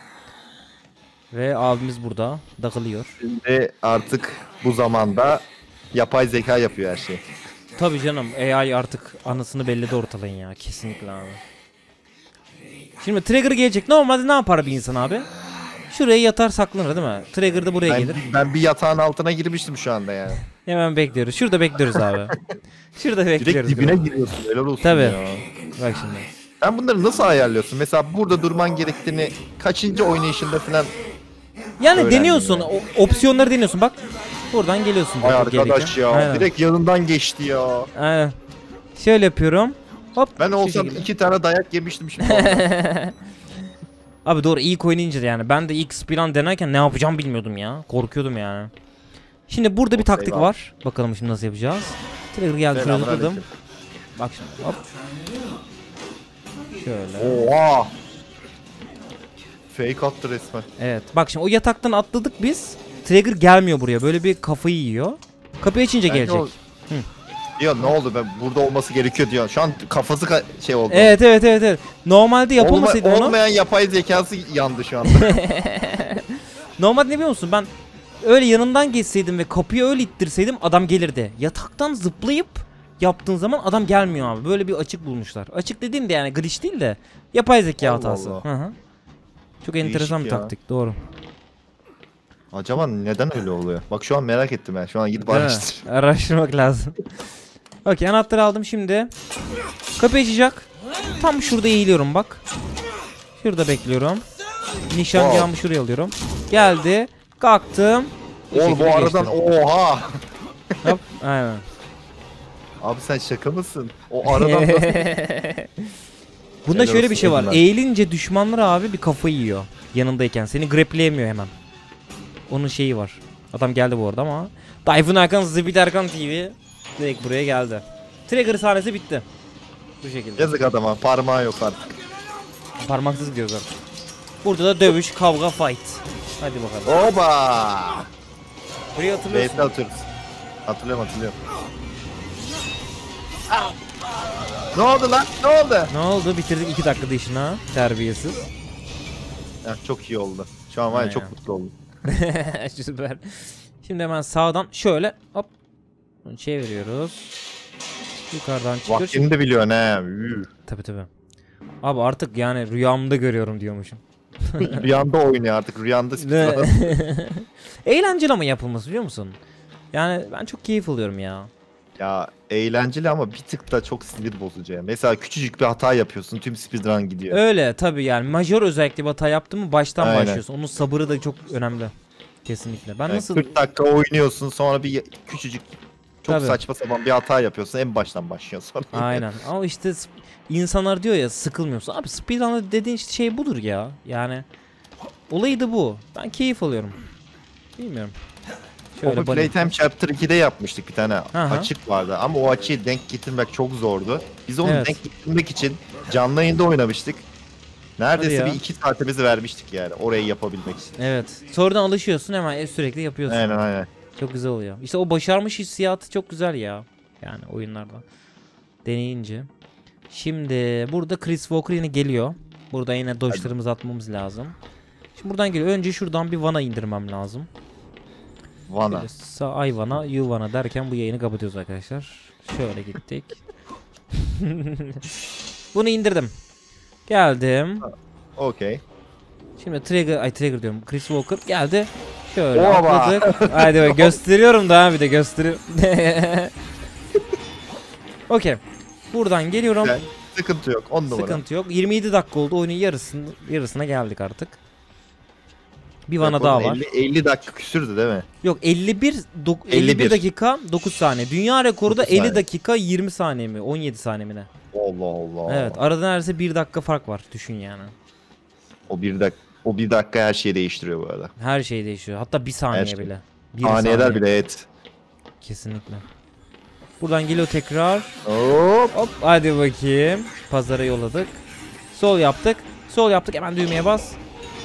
Ve abimiz burada takılıyor. Şimdi artık bu zamanda yapay zeka yapıyor her şeyi. Tabii canım AI artık anısını belledi ortalayın ya kesinlikle abi. Şimdi Trigger gelecek. Normalde ne yapar bir insan abi? Şuraya yatar saklanır değil mi? Trigger da buraya Ben, gelir. ben bir yatağın altına girmiştim şu anda yani. Hemen bekliyoruz. Şurada bekliyoruz abi. (laughs) Şurada Direkt bekliyoruz. dibine Grom. giriyorsun helal olsun Tabii. ya. Bak şimdi. Sen bunları nasıl ayarlıyorsun? Mesela burada durman gerektiğini kaçıncı oynayışında falan Yani deniyorsun. ya. o- opsiyonları deniyorsun. Bak. Buradan geliyorsun. Ay bakın arkadaş ya Aynen. direkt yanından geçti ya. Aynen. Şöyle yapıyorum. Hop. Ben olsam şekilde. iki tane dayak yemiştim şimdi. (laughs) Abi doğru ilk oynayınca da yani ben de ilk plan denerken ne yapacağım bilmiyordum ya. Korkuyordum yani. Şimdi burada bir taktik var. Bakalım şimdi nasıl yapacağız. Trigger geldi. Selamünaleyküm. Bak şimdi hop. Şöyle. Oha. Fake attı resmen. Evet. Bak şimdi o yataktan atladık biz. Trigger gelmiyor buraya. Böyle bir kafayı yiyor. Kapıyı açınca Bence gelecek. o- Diyor ne oldu ben burada olması gerekiyor diyor. Şu an kafası ka- şey oldu. Evet evet evet evet. Normalde Olma- yapamasaydı onu. Olmayan yapay zekası yandı şu anda. (laughs) (laughs) Normalde ne biliyor musun? Ben öyle yanından geçseydim ve kapıyı öyle ittirseydim adam gelirdi. Yataktan zıplayıp yaptığın zaman adam gelmiyor abi. Böyle bir açık bulmuşlar. Açık dediğim de yani glitch değil de yapay zeka Allah hatası. Allah. Hı hı. Çok enteresan bir ya. taktik doğru. Acaba neden öyle oluyor? Bak şu an merak ettim ben. Şu an gidip araştır. (laughs) Araştırmak lazım. Okey anahtarı aldım şimdi. Kapı açacak. Tam şurada eğiliyorum bak. Şurada bekliyorum. Nişangahımı şuraya alıyorum. Geldi. Kalktım. Oğlum bu aradan geçtim. oha. Hop, aynen. Abi sen şaka mısın? O aradan? (laughs) Bunda şöyle bir şey var. Edmund. Eğilince düşmanlar abi bir kafayı yiyor. Yanındayken. Seni grapleyemiyor hemen. Onun şeyi var. Adam geldi bu arada ama. Tayfun Erkan, Zibit Erkan TV. Direkt buraya geldi. Trigger sahnesi bitti. Bu şekilde. Yazık adama parmağı yok artık. Parmaksız gidiyoruz artık. Burada da dövüş, kavga, fight. Hadi bakalım. Oba! Burayı hatırlıyorsun. Beytle atıyoruz. Hatırlıyorum hatırlıyorum. Ne oldu lan? Ne oldu? Ne oldu? Bitirdik 2 dakikada işini ha. Terbiyesiz. Ya, çok iyi oldu. Şu an var ya çok mutlu oldum. (laughs) Süper. Şimdi hemen sağdan şöyle hop. Bunu çeviriyoruz. Yukarıdan çıkıyor. Vaktini de biliyorsun he. Tabii tabii. Abi artık yani rüyamda görüyorum diyormuşum. (laughs) Rüyanda oynuyor artık. Rüyanda. (laughs) Eğlenceli ama yapılması biliyor musun? Yani ben çok keyif alıyorum ya. Ya eğlenceli ama bir tık da çok sinir bozucu ya. Mesela küçücük bir hata yapıyorsun. Tüm speedrun gidiyor. Öyle tabii yani majör özellikle bir hata yaptın mı baştan Aynen. başlıyorsun. Onun sabırı da çok önemli. Kesinlikle. Ben Yani nasıl 40 dakika oynuyorsun sonra bir küçücük çok Tabii. saçma sapan bir hata yapıyorsun. En baştan başlıyorsun (laughs) sonra. Aynen. Ama işte insanlar diyor ya sıkılmıyorsun. Abi speedrun dediğin işte şey budur ya. Yani olayı da bu. Ben keyif alıyorum. Bilmiyorum. Şöyle Open Playtime Chapter 2'de yapmıştık bir tane hı. açık vardı ama o açıyı denk getirmek çok zordu. Biz onu Evet. denk getirmek için canlı yayında oynamıştık. Neredeyse bir iki saatimizi vermiştik yani orayı yapabilmek için. Evet. Sonradan alışıyorsun hemen sürekli yapıyorsun. Aynen aynen. Çok güzel oluyor. İşte o başarmış hissiyatı çok güzel ya. Yani oyunlarda. Deneyince. Şimdi burada Chris Walker yine geliyor. Burada yine dodge'larımızı atmamız lazım. Şimdi buradan geliyor. Önce şuradan bir vana indirmem lazım. Vana. Böyle Sağ ay vana, you vana derken bu yayını kapatıyoruz arkadaşlar. Şöyle gittik. (laughs) Bunu indirdim. Geldim. Okey. Şimdi Trigger, ay Trigger diyorum. Chris Walker geldi. Şöyle Oba. atladık. Haydi bak gösteriyorum daha bir de gösteriyorum. (laughs) Okey. Buradan geliyorum. Güzel. Sıkıntı yok. 10 numara. Sıkıntı yok. 27 dakika oldu. Oyunun yarısını, yarısına geldik artık. Bir vana daha var. 50, 50 dakika küsürdü değil mi? Yok 51 dok- 51 51 dakika 9 saniye. Dünya rekoru da 9 50 saniye. dakika 20 saniye mi? 17 saniye mi ne? Allah Allah. Evet, arada neredeyse 1 dakika fark var. Düşün yani. O bir dakika o bir dakika her şeyi değiştiriyor bu arada. Her şey değişiyor. Hatta bir saniye şey. bile. Bir Saniyeler saniye. bile et. Kesinlikle. Buradan geliyor tekrar. Hop. Hop hadi bakayım. Pazara yolladık. Sol yaptık. Sol yaptık hemen düğmeye bas.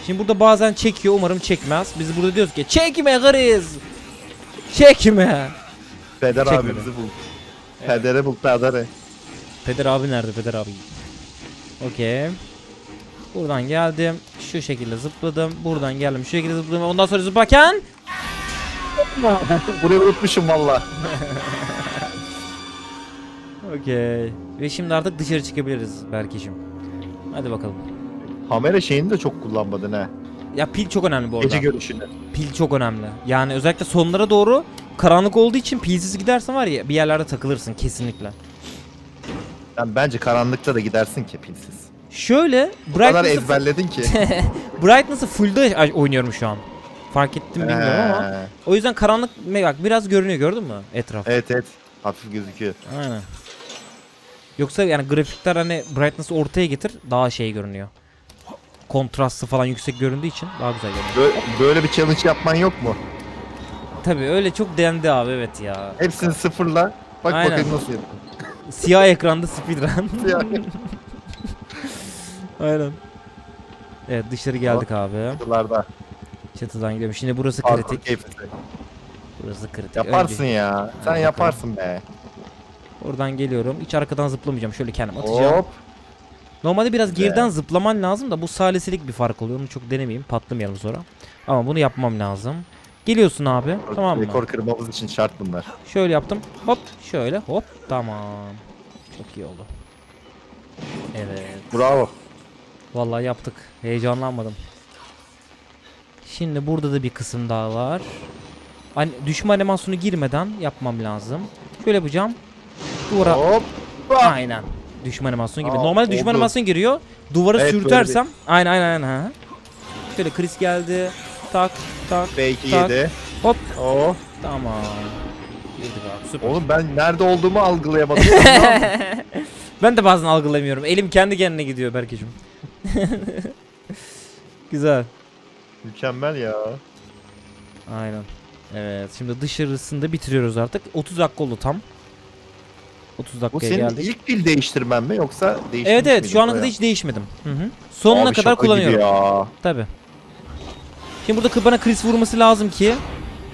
Şimdi burada bazen çekiyor umarım çekmez. Biz burada diyoruz ki çekme kriz. Çekme. Peder Çekmedi. abimizi bul. Pedere bul pedere. Peder abi nerede Peder abi? Okey. Buradan geldim. Şu şekilde zıpladım. Buradan geldim. Şu şekilde zıpladım. Ondan sonra zıplarken (laughs) Burayı unutmuşum valla. Okey. Ve şimdi artık dışarı çıkabiliriz Berke'cim. Hadi bakalım. Kamera şeyini de çok kullanmadın ha. Ya pil çok önemli bu arada. Gece görüşünü. Pil çok önemli. Yani özellikle sonlara doğru karanlık olduğu için pilsiz gidersen var ya bir yerlerde takılırsın kesinlikle. Sen bence karanlıkta da gidersin ki pilsiz. Şöyle O kadar brightness'ı ezberledin ki. (laughs) brightness'ı full'da oynuyorum şu an. Fark ettim bilmiyorum ama. He. O yüzden karanlık bak biraz görünüyor gördün mü etraf? Evet evet. Hafif gözüküyor. Aynen. Yoksa yani grafikler hani brightness'ı ortaya getir daha şey görünüyor. Kontrastı falan yüksek göründüğü için daha güzel görünüyor. Böyle, böyle bir challenge yapman yok mu? Tabii öyle çok dendi abi evet ya. Hepsini sıfırla. Bak Aynen. bakayım nasıl yapıyorsun. Siyah ekranda speedrun. (laughs) Ya, (laughs) Aynen. Evet dışarı geldik abi. Kutularda. Çatıdan gidiyorum. Şimdi burası Parkur kritik. keyifli. Burası kritik. Yaparsın Önce ya. Sen Hadi yaparsın be. oradan geliyorum. Hiç arkadan zıplamayacağım. Şöyle kendim atacağım. Hop. Normalde biraz geriden zıplaman lazım da bu salisilik bir fark oluyor. Onu çok denemeyeyim. Patlamayalım sonra. Ama bunu yapmam lazım. Geliyorsun abi. Tamam mı? Rekor kırmamız için şart bunlar. Şöyle yaptım. Hop. Şöyle. Hop. Tamam. Çok iyi oldu. Evet. Bravo. Vallahi yaptık. Heyecanlanmadım. Şimdi burada da bir kısım daha var. Hani düşme animasyonu girmeden yapmam lazım. Şöyle yapacağım. Duvara Hop. aynen. Düşme animasyonu gibi. Aa, Normalde düşme oldu. animasyonu giriyor. Duvara Evet, sürtersem aynen aynen aynen. ha. Şöyle kriz geldi. Tak tak. Belki Tak. yedi. Hop. Oh. Tamam. Girdik abi süper. Oğlum ben nerede olduğumu algılayamadım. (laughs) Ben de bazen algılamıyorum. Elim kendi kendine gidiyor Berkeciğim. (laughs) Güzel. Mükemmel ya. Aynen. Evet şimdi dışarısında bitiriyoruz artık. 30 dakika oldu tam. 30 Bu dakikaya senin geldik. ilk pil değiştirmen mi yoksa değiştirmiş Evet evet şu ana kadar hiç değişmedim. Hı hı. Sonuna Abi kadar şaka gibi kullanıyorum. Ya. Tabi. Şimdi burada bana Chris vurması lazım ki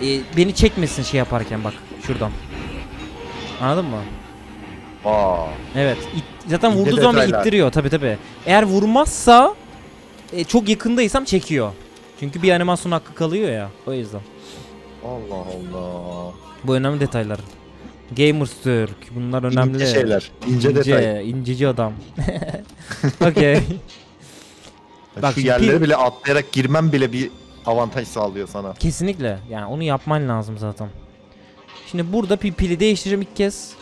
e, beni çekmesin şey yaparken bak şuradan. Anladın mı? Aa. Evet. it- zaten İnce vurduğu zaman beni detaylar. ittiriyor tabi tabi. Eğer vurmazsa e, çok yakındaysam çekiyor. Çünkü bir animasyon hakkı kalıyor ya. O yüzden. Allah Allah. Bu önemli detaylar. Gamers Türk. Bunlar önemli. İnce şeyler. İnce, detay. inceci adam. (laughs) Okey. Bak Şu yerlere bile atlayarak girmem bile bir avantaj sağlıyor sana. Kesinlikle. Yani onu yapman lazım zaten. Şimdi burada pi- pili değiştireceğim ilk kez.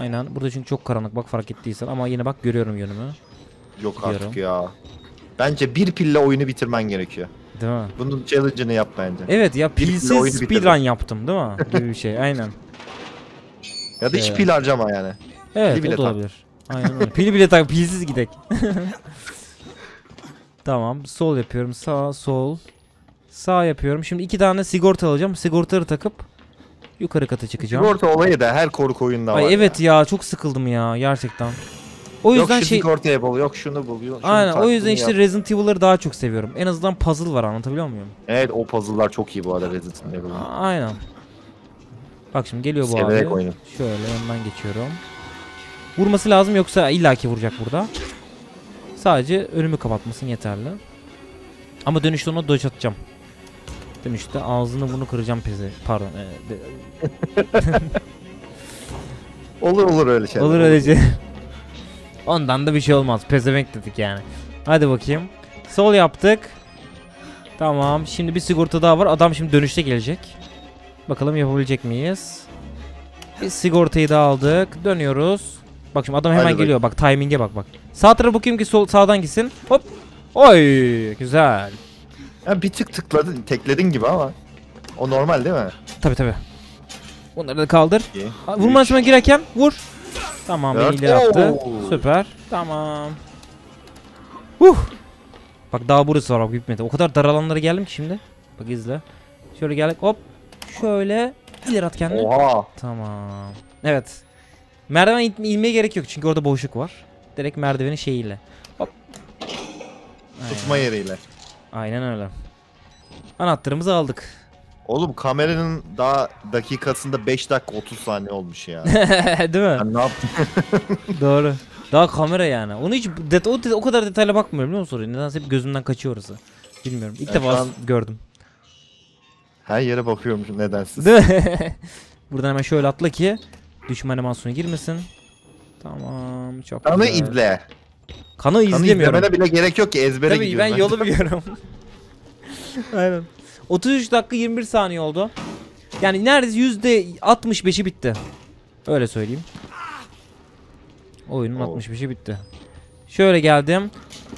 Aynen. Burada çünkü çok karanlık bak fark ettiysen ama yine bak görüyorum yönümü. Yok Biliyorum. artık ya. Bence bir pille oyunu bitirmen gerekiyor. Değil mi? Bunun challenge'ını yap bence. Evet ya pille pilsiz speedrun yaptım değil mi? Gibi bir şey. Aynen. (laughs) Ya da hiç Evet. pil harcama yani. Evet bile o da tak. olabilir. Aynen öyle. Pili bile tak pilsiz gidek. (laughs) tamam sol yapıyorum sağ sol. Sağ yapıyorum. Şimdi iki tane sigorta alacağım. Sigortaları takıp yukarı kata çıkacağım. Sigorta olayı da her korku oyununda var. Ay evet ya. çok sıkıldım ya gerçekten. O Yok yüzden şu şey sigortaya bul, yok şunu bul, yok şunu Aynen o yüzden işte yap. Resident Evil'ları daha çok seviyorum. En azından puzzle var anlatabiliyor muyum? Evet o puzzle'lar çok iyi bu arada Resident Evil'ın. Aynen. Bak şimdi geliyor bu Severek abi. oyunu. Şöyle yanından geçiyorum. Vurması lazım yoksa illaki vuracak burada. Sadece önümü kapatmasın yeterli. Ama dönüşte ona dodge atacağım. Dönüşte ağzını bunu kıracağım pezi. Pardon. e, (laughs) Olur olur öyle şeyler. olur öylece. (laughs) Ondan da bir şey olmaz. Pezevenk dedik yani. Hadi bakayım. Sol yaptık. Tamam. Şimdi bir sigorta daha var. Adam şimdi dönüşte gelecek. Bakalım yapabilecek miyiz? Bir sigortayı da aldık. Dönüyoruz. Bak şimdi adam hemen Hadi bak. geliyor. Bak timing'e bak bak. Sağ tarafa bakayım ki sol sağdan gitsin. Hop. Oy güzel. Ya bir tık tıkladın, tekledin gibi ama. O normal değil mi? Tabi tabi. Bunları da kaldır. Aa, Vurma açma girerken vur. Tamam Dört. ileri attı. Oo. Süper. Tamam. Huh. Bak daha burası var bak bitmedi. O kadar dar alanlara geldim ki şimdi. Bak izle. Şöyle geldik hop. Şöyle ileri at kendini. Oha. Tamam. Evet. Merdiven in- inmeye gerek yok çünkü orada boşluk var. Direkt merdivenin şeyiyle. Hop. Aynen. Tutma yeriyle. Aynen öyle. Anahtarımızı aldık. Oğlum kameranın daha dakikasında 5 dakika 30 saniye olmuş ya. (laughs) Değil mi? Ben ne yaptım? (laughs) Doğru. Daha kamera yani. Onu hiç det o, o kadar detayla bakmıyorum biliyor musun? Nedense hep gözümden kaçıyor orası. Bilmiyorum. İlk Ben defa an- gördüm. Her yere bakıyormuşum nedensiz. (laughs) Buradan hemen şöyle atla ki düşman animasyonu girmesin. Tamam çok Kanı güzel. izle. Kanı Kanı izlemiyorum. izlemene bile gerek yok ki ezbere Tabii gidiyorum. ben yolu (laughs) biliyorum. (laughs) Aynen. 33 dakika 21 saniye oldu. Yani neredeyse yüzde 65'i bitti. Öyle söyleyeyim. Oyunun Oo. 65'i bitti. Şöyle geldim.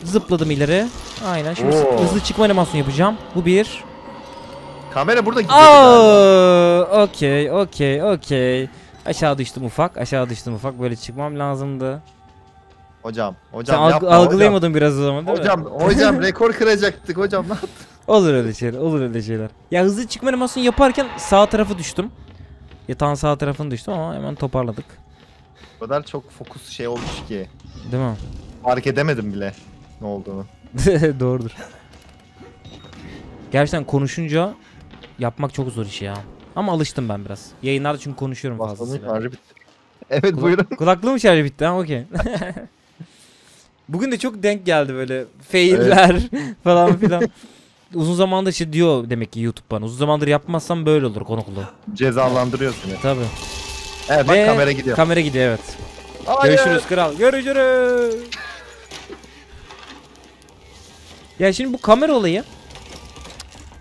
Zıpladım ileri. Aynen. Şimdi Oo. hızlı çıkma animasyonu yapacağım. Bu bir. Kamera burada gidiyor. Aa, okey, okey, okey. Aşağı düştüm ufak, aşağı düştüm ufak. Böyle çıkmam lazımdı. Hocam, Sen hocam alg- yapma algılayamadın biraz o zaman değil hocam. mi? Hocam, hocam (laughs) rekor kıracaktık hocam. Ne yaptın? Olur öyle şeyler, olur öyle şeyler. Ya hızlı çıkma animasyonu yaparken sağ tarafı düştüm. Yatağın sağ tarafını düştüm ama hemen toparladık. O kadar çok fokus şey olmuş ki. Değil mi? Fark edemedim bile ne olduğunu. (laughs) Doğrudur. Gerçekten konuşunca yapmak çok zor iş ya. Ama alıştım ben biraz. Yayınlarda çünkü konuşuyorum Basmanın fazlasıyla. şarjı bitti. (laughs) Evet Kula- buyurun. Kulaklığım şarjı bitti ha okey. (laughs) Bugün de çok denk geldi böyle failler (laughs) falan filan. Uzun zamandır işte diyor demek ki YouTube bana. Uzun zamandır yapmazsam böyle olur konuklu. Cezalandırıyor seni. Tabii. Evet bak Ve kamera gidiyor. Kamera gidiyor evet. Hayır. Görüşürüz kral. Görüşürüz. Ya şimdi bu kamera olayı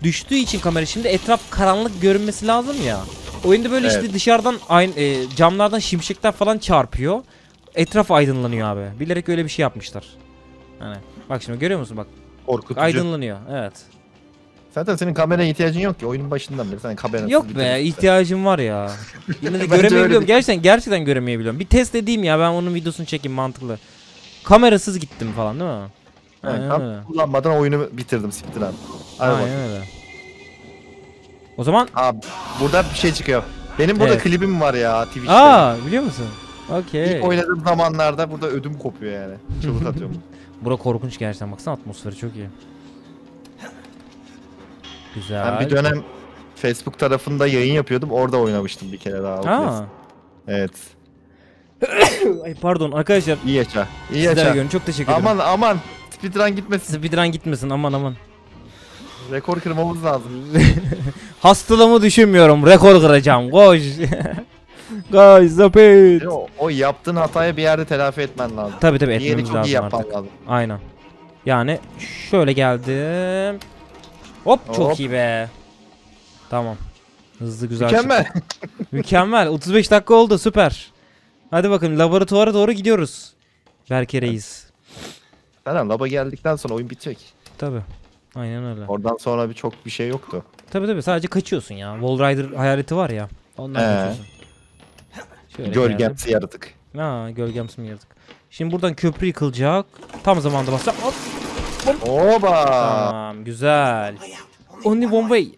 düştüğü için kamera şimdi etraf karanlık görünmesi lazım ya. Oyunda böyle Evet. işte dışarıdan aynı e, camlardan şimşekler falan çarpıyor. Etraf aydınlanıyor abi. Bilerek öyle bir şey yapmışlar. Hani bak şimdi görüyor musun bak Korkutucu. aydınlanıyor. Evet. Zaten senin kameraya ihtiyacın yok ki. Oyunun başından beri sen kamerasız Yok be ihtiyacım var ya. (laughs) Yine de göremeyebiliyorum. Gerçekten gerçekten göremeyebiliyorum. Bir test edeyim ya ben onun videosunu çekeyim mantıklı. Kamerasız gittim falan değil mi? Evet, Aynen tam öyle. kullanmadan oyunu bitirdim siktir abi. Hadi. Aynen öyle. O zaman Abi burada bir şey çıkıyor. Benim burada Evet. klibim var ya Twitch'te. aa biliyor musun? Okey. İlk oynadığım zamanlarda burada ödüm kopuyor yani. Çığlık (laughs) atıyorum. Bura korkunç gerçekten baksana atmosferi çok iyi. Güzel. ben bir dönem Facebook tarafında yayın yapıyordum. Orada oynamıştım bir kere daha. Aa. Outlast. Evet. (coughs) Ay pardon arkadaşlar. İyi yaşa. İyi Sizler yaşa. görün çok teşekkür ederim. Aman aman. Speedrun gitmesin. Speedrun gitmesin aman aman. Rekor kırmamız lazım. (laughs) Hastalığımı düşünmüyorum. Rekor kıracağım. Koş. (laughs) Koş zapit. o, o yaptığın hatayı bir yerde telafi etmen lazım. Tabi tabi etmemiz çok iyi lazım yapman artık. lazım. Aynen. Yani şöyle geldim. Hop çok Hop. iyi be. Tamam. Hızlı güzel Mükemmel. (laughs) Mükemmel. 35 dakika oldu süper. Hadi bakın laboratuvara doğru gidiyoruz. Berke Reis. Zaten laba geldikten sonra oyun bitecek. Tabi. Aynen öyle. Oradan sonra bir çok bir şey yoktu. Tabi tabi sadece kaçıyorsun ya. Wall Rider hayaleti var ya. Ondan Ee. kaçıyorsun. Şöyle geldim. Gölgemsi yaratık. Ha gölgemsi mi yaratık. Şimdi buradan köprü yıkılacak. Tam zamanda basacağım. Hop. Oba. Tamam güzel. Only one way.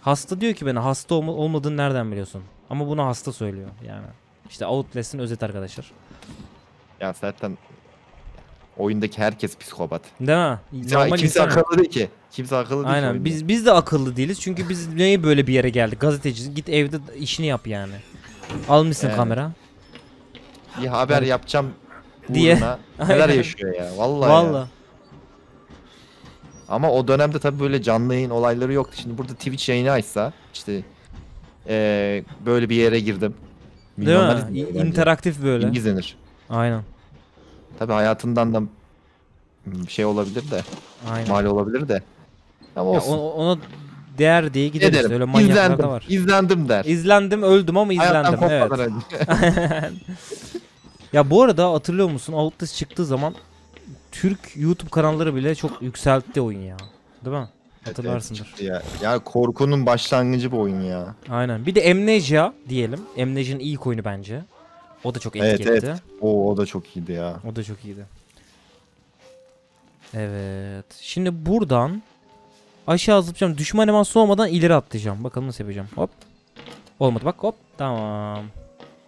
Hasta diyor ki bana hasta olma- olmadığını nereden biliyorsun? Ama bunu hasta söylüyor yani. İşte Outlast'ın özet arkadaşlar. Ya zaten oyundaki herkes psikopat. Değil mi? Ya Normal kimse insan. akıllı değil ki. Kimse akıllı değil Aynen oyunda. biz biz de akıllı değiliz çünkü biz (laughs) neye böyle bir yere geldik gazeteciyiz git evde işini yap yani. Almışsın Evet. kamera. bir haber yapacağım (laughs) Diye. neler yaşıyor ya. Vallahi. ya. Valla. Ama o dönemde tabii böyle canlı yayın olayları yoktu. Şimdi burada Twitch yayını açsa işte eee, böyle bir yere girdim. Değil mi? İnteraktif böyle. İzlenir. Aynen. Tabii hayatından da şey olabilir de, Aynen. mal olabilir de. Ama Ya olsun. o- ona değer diye gideriz. Ederim. Öyle manyaklar İzlendim. da var. İzlendim der. İzlendim öldüm ama Hayattan izlendim. Evet. (laughs) Ya bu arada hatırlıyor musun Outlast çıktığı zaman Türk YouTube kanalları bile çok yükseltti oyun ya. Değil mi? Hatırlarsındır. Evet, ya. ya korkunun başlangıcı bu oyun ya. Aynen. Bir de Amnesia diyelim. Amnesia'nın ilk oyunu bence. O da çok Evet, etki etti. evet. O o da çok iyiydi ya. O da çok iyiydi. Evet. Şimdi buradan aşağı zıplayacağım. Düşman animasyonu olmadan ileri atlayacağım. Bakalım nasıl yapacağım. Hop. Olmadı bak hop. Tamam.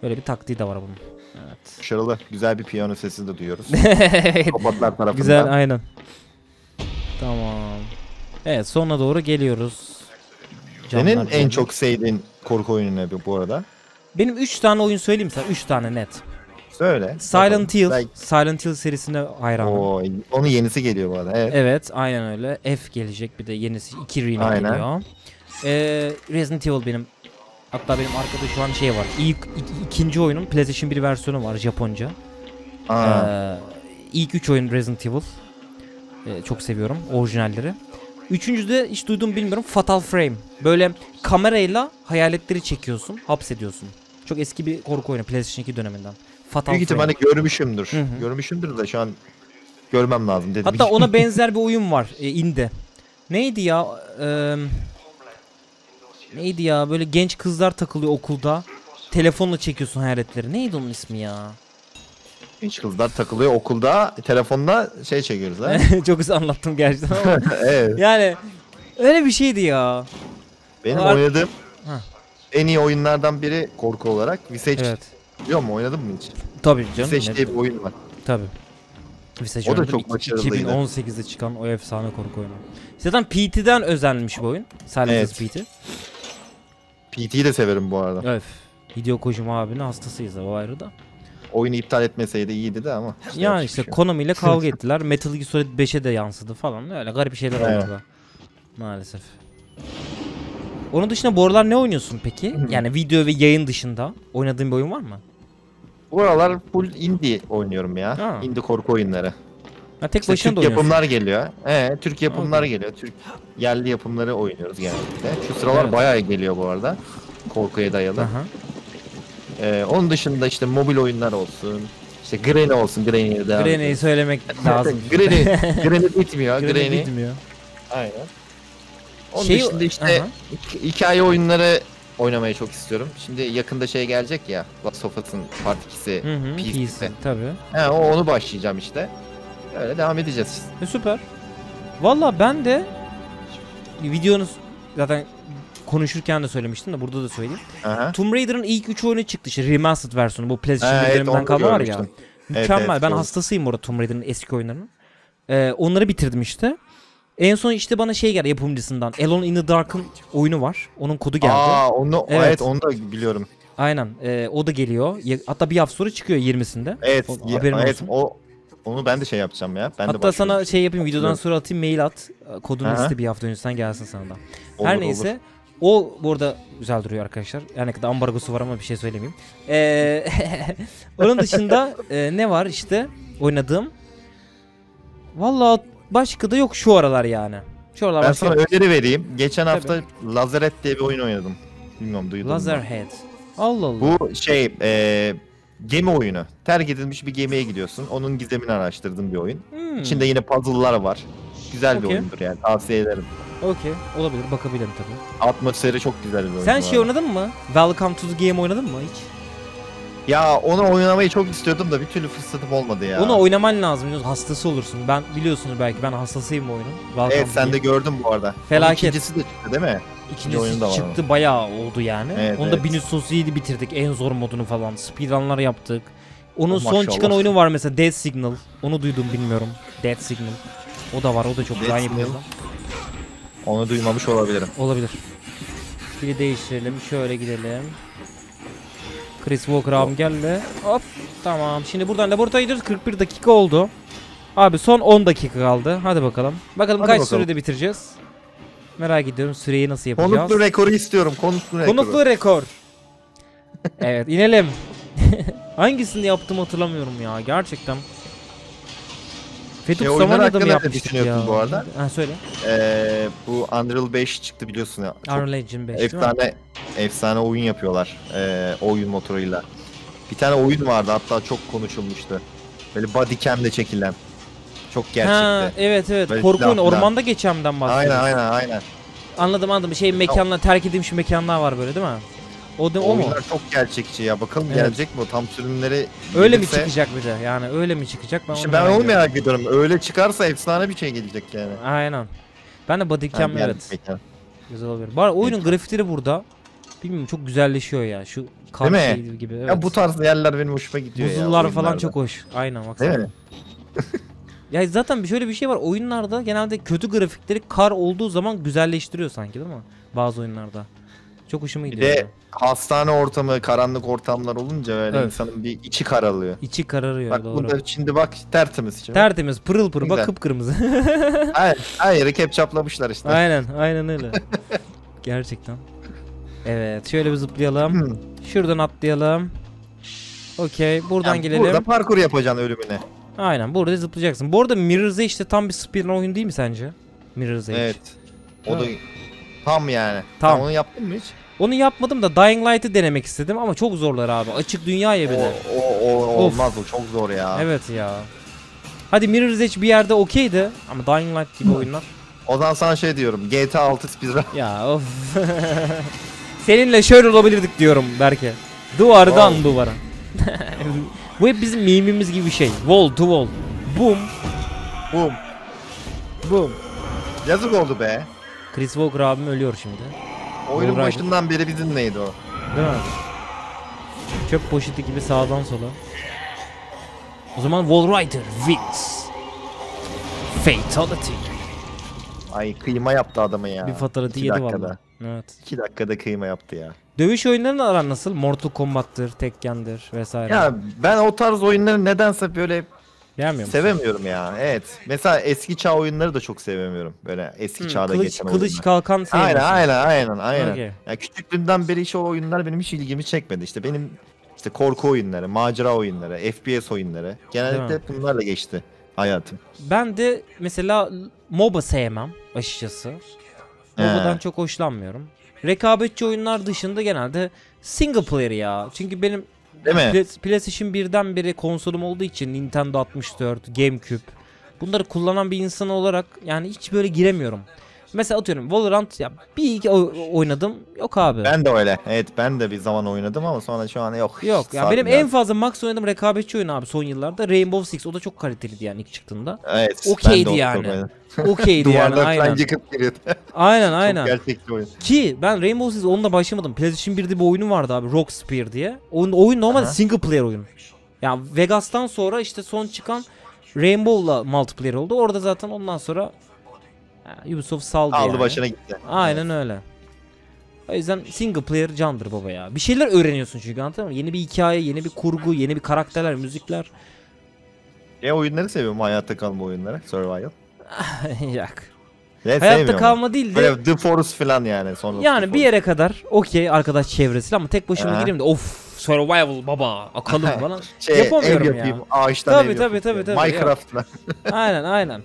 Böyle bir taktiği de var bunun. Evet. Başarılı. Güzel bir piyano sesi de duyuyoruz. (laughs) Robotlar tarafından. Güzel aynen. Tamam. Evet sonuna doğru geliyoruz. Senin Camlar en çok sevdiğin korku oyunu ne bu arada? Benim 3 tane oyun söyleyeyim sana 3 tane net. Söyle. Silent Hill. Belki- Silent Hill serisine hayranım. Oo, onun yenisi geliyor bu arada. Evet. Evet aynen öyle. F gelecek bir de yenisi 2 remake Aynen. geliyor. Ee, Resident Evil benim Hatta benim arkada şu an şey var. İlk ik- ikinci oyunun PlayStation 1 versiyonu var Japonca. Aa, Ee, ilk 3 oyun Resident Evil. Ee, çok seviyorum orijinalleri. Üçüncüsü de hiç duydum bilmiyorum Fatal Frame. Böyle kamerayla hayaletleri çekiyorsun, hapsediyorsun. Çok eski bir korku oyunu PlayStation 2 döneminden. Fatal büyük ihtimalle görmüşümdür. Hı hı. Görmüşümdür de şu an görmem lazım dedim. Hatta ona (laughs) benzer bir oyun var e, indie. Neydi ya? Eee, neydi ya? Böyle genç kızlar takılıyor okulda. Telefonla çekiyorsun hayaletleri. Neydi onun ismi ya? Hiç kızlar takılıyor okulda telefonda şey çekiyoruz ha. (laughs) Çok güzel anlattım gerçekten ama. (laughs) evet. yani öyle bir şeydi ya. Benim Var- oynadığım Ha. En iyi oyunlardan biri korku olarak Visage. Evet. Biliyor musun oynadın mı hiç? Tabii canım. Visage diye bir oyun var. Tabii. Visage O da çok başarılıydı. 2018'de çıkan o efsane korku oyunu. Zaten PT'den özenmiş bu oyun. Silent Evet. PT. PT'yi de severim bu arada. Öf. Hideo Kojima abinin hastasıyız da o ayrı da. Oyunu iptal etmeseydi iyiydi de ama. işte (laughs) Ya yapacak işte şey. Konami ile kavga (laughs) ettiler. Metal Gear Solid 5'e de yansıdı falan. Öyle garip şeyler oldu da. Maalesef. Onun dışında bu aralar ne oynuyorsun peki? Yani video ve yayın dışında oynadığın bir oyun var mı? Bu aralar full indie oynuyorum ya. Ha. Indie korku oyunları. Ha tek İşte başına Türk yapımlar geliyor. Ee, Türk yapımlar Okey. geliyor. Türk yerli yapımları oynuyoruz genellikle. Şu sıralar Evet. bayağı geliyor bu arada. Korkuya dayalı. Aha. Ee, onun dışında işte mobil oyunlar olsun. İşte Granny olsun. Granny'yi ediyoruz. söylemek (laughs) lazım. Granny, Granny (laughs) bitmiyor. Granny Granny. bitmiyor. Aynen. Onun Şey- dışında işte Aha. hik- hikaye oyunları oynamayı çok istiyorum. Şimdi yakında şey gelecek ya. Last of Us'ın Part 2'si. Hı hı. PC'de. PC tabii. He, o- onu başlayacağım işte. Öyle devam edeceğiz. E, süper. Valla ben de videonuz zaten konuşurken de söylemiştim de burada da söyleyeyim. Aha. Tomb Raider'ın ilk 3 oyunu çıktı işte remastered versiyonu bu PlayStation Ha, 1 evet, kalma var ya. Mükemmel. evet, ben doğru. hastasıyım orada Tomb Raider'ın eski oyunlarının. Ee, onları bitirdim işte. En son işte bana şey geldi yapımcısından. Alone in the Dark'ın oyunu var. Onun kodu geldi. Aa onu Evet. evet. onu da biliyorum. Aynen. Ee, o da geliyor. Hatta bir hafta sonra çıkıyor 20'sinde. Evet, O- haberin evet olsun. o onu ben de şey yapacağım ya. Ben de Hatta sana başlıyorum. şey yapayım videodan sonra atayım mail at. Kodunu Aha. iste bir hafta öncesinden gelsin sana da. Olur, Her olur. neyse. O bu arada güzel duruyor arkadaşlar. Yani kadar ambargosu var ama bir şey söylemeyeyim. Ee, (laughs) onun dışında e, ne var işte oynadığım. Vallahi başka da yok şu aralar yani. Şu aralar Ben başka sana öneri vereyim. Geçen Tabii. hafta Lazaret diye bir oyun oynadım. Bilmiyorum duydun mu? Lazerhead. Allah Allah. Bu şey e, gemi oyunu. Terk edilmiş bir gemiye gidiyorsun. Onun gizemini araştırdığın bir oyun. Hmm, İçinde yine puzzle'lar var. Güzel bir oyundur yani. Tavsiye ederim. Okey. Olabilir bakabilirim tabii. Atmosferi çok güzel bir oyun. Sen şey oynadın mı? Welcome to the Game oynadın mı hiç? Ya onu oynamayı çok istiyordum da bir türlü fırsatım olmadı ya. Onu oynaman lazım. biliyorsun, Hastası olursun. Ben biliyorsunuz belki ben hastasıyım bu oyunun. Welcome Evet sen de gördüm bu arada. Felaket. Onun ikincisi de çıktı değil mi? İkincisi oyunu da var çıktı bayağı oldu yani. Evet, Onda evet. 1337 bitirdik en zor modunu falan. Speedrunlar yaptık. Onun Oh, son çıkan oyunu var mesela Dead Signal. Onu duydum bilmiyorum. Dead Signal. O da var. O da çok güzel yapımda. Onu duymamış olabilirim. Olabilir. Biri değiştirelim. Şöyle gidelim. Chris Walker abim geldi. Hop. Tamam. Şimdi buradan laboratuvara gidiyoruz. 41 dakika oldu. Abi son 10 dakika kaldı. Hadi bakalım. Bakalım Hadi kaç bakalım. sürede bitireceğiz. Merak ediyorum süreyi nasıl yapacağız. Konuklu rekoru istiyorum. Konuklu rekoru. Konuklu rekor. evet inelim. (laughs) Hangisini yaptım hatırlamıyorum ya gerçekten. Fethullah Şey, oyunlar Samanlı'da mı hakkında ne yapmıştık ya? bu arada? Ha söyle. Ee, bu Unreal 5 çıktı biliyorsun ya. Çok Unreal Engine 5 değil mi? efsane efsane oyun yapıyorlar. Ee, oyun motoruyla. Bir tane oyun vardı hatta çok konuşulmuştu. Böyle bodycam'le çekilen. Çok Ha, gerçekti. evet evet. Böyle Korku oyunu. Ormanda geçemden bahsediyorsun. Aynen aynen aynen. Anladım anladım. Şey mekanlar terk edilmiş mekanlar var böyle değil mi? O, de, o mu? Oyunlar çok gerçekçi ya. Bakalım Evet. gelecek mi o tam sürümleri Öyle mi gelirse- çıkacak bir de? Yani öyle mi çıkacak? Ben İşte ben onu merak ediyorum. Öyle çıkarsa efsane bir şey gelecek yani. Aynen. Ben de bodycam evet. Güzel olabilir. Bari oyunun grafikleri burada. Bilmiyorum çok güzelleşiyor ya. Şu kar Değil mi? şeyi gibi. Evet. Ya bu tarz yerler benim hoşuma gidiyor ya. Buzullar falan oyunlarda. çok hoş. Aynen baksana. Değil mi? (laughs) Ya zaten şöyle bir şey var. Oyunlarda genelde kötü grafikleri kar olduğu zaman güzelleştiriyor sanki değil mi? Bazı oyunlarda. Çok hoşuma Bir gidiyor. de ya. hastane ortamı, karanlık ortamlar olunca öyle Evet. insanın bir içi karalıyor. İçi kararıyor Bak doğru. bunda şimdi bak tertemiz şimdi. Tertemiz pırıl pırıl bak kıpkırmızı. (laughs) Hayır, yeri kepçaplamışlar işte. aynen aynen öyle. Gerçekten. Evet şöyle bir zıplayalım. Hmm. Şuradan atlayalım. Okey buradan Yani gelelim. Burada parkur yapacaksın ölümüne. Aynen burada zıplayacaksın. Bu arada Mirror's Edge de tam bir speedrun oyun değil mi sence? Mirror's Edge. Evet. O da tam yani. Tam. Tam. Onu yaptın mı hiç? Onu yapmadım da Dying Light'ı denemek istedim ama çok zorlar abi. Açık dünya ya bir de. O, o, o olmaz o çok zor ya. Evet ya. Hadi Mirror's Edge bir yerde okeydi ama Dying Light gibi oyunlar. O zaman sana şey diyorum. GTA 6 speedrun. (laughs) ya of. (laughs) Seninle şöyle olabilirdik diyorum Berke. Duvardan Wow. duvara. (laughs) Bu hep bizim mimimiz gibi bir şey. Wall to wall. Boom. Boom. Boom. Yazık oldu be. Chris Walker abim ölüyor şimdi. Oyunun Alright. başından beri bizim neydi o? Değil mi? Çöp poşeti gibi sağdan sola. O zaman Wall Rider wins. Fatality. Ay kıyma yaptı adamı ya. Bir fatality İki yedi dakikada. valla. Evet. 2 dakikada kıyma yaptı ya. Dövüş oyunlarının aran nasıl? Mortal Kombat'tır, Tekken'dir vesaire. Ya ben o tarz oyunları nedense böyle Beğenmiyor musun? sevemiyorum ya. Evet. Mesela eski çağ oyunları da çok sevemiyorum. Böyle eski Hı, çağda kılıç, geçen kılıç oyunlar. kalkan sevmiyorsun. Aynen aynen aynen aynen. Okey. Ya küçüklüğümden beri işte o oyunlar benim hiç ilgimi çekmedi. İşte benim işte korku oyunları, macera oyunları, FPS oyunları genellikle Değil hep bunlarla geçti hayatım. Ben de mesela MOBA sevmem açıkçası. MOBA'dan çok hoşlanmıyorum. Rekabetçi oyunlar dışında genelde single player ya. Çünkü benim Değil mi? Play- PlayStation 1'den beri konsolum olduğu için Nintendo 64, GameCube bunları kullanan bir insan olarak yani hiç böyle giremiyorum. Mesela atıyorum Valorant ya bir iki oy- oynadım yok abi. Ben de öyle. Evet ben de bir zaman oynadım ama sonra şu an yok. Yok ya benim en fazla max oynadığım rekabetçi oyun abi son yıllarda Rainbow Six o da çok kaliteliydi yani ilk çıktığında. Evet. (laughs) Okeydi yani. Okeydi yani aynen. yıkıp giriyordu. Aynen (laughs) aynen. Çok gerçekçi oyun. Ki ben Rainbow Six onunla başlamadım. PlayStation 1'de bir oyunu vardı abi Rock Spear diye. Oyun, oyun normalde Aha. single player oyun. Ya Vegas'tan sonra işte son çıkan Rainbow'la multiplayer oldu. Orada zaten ondan sonra ya, Ubisoft saldı Aldı yani. başına gitti. Aynen öyle. O yüzden single player candır baba ya. Bir şeyler öğreniyorsun çünkü anladın mı? Yeni bir hikaye, yeni bir kurgu, yeni bir karakterler, müzikler. E oyunları seviyorum hayatta kalma oyunları. Survival. (laughs) Yak. Ne Hayatta kalma değil de Böyle The Forest falan yani sonra. yani bir yere kadar okey arkadaş çevresiyle ama tek başıma gireyim de of survival baba akalım (laughs) falan. şey, Yapamıyorum ev ya. yapayım, Ağaçtan Tabii, ev tabii, yapayım. tabii, tabii, Minecraft'la. aynen aynen.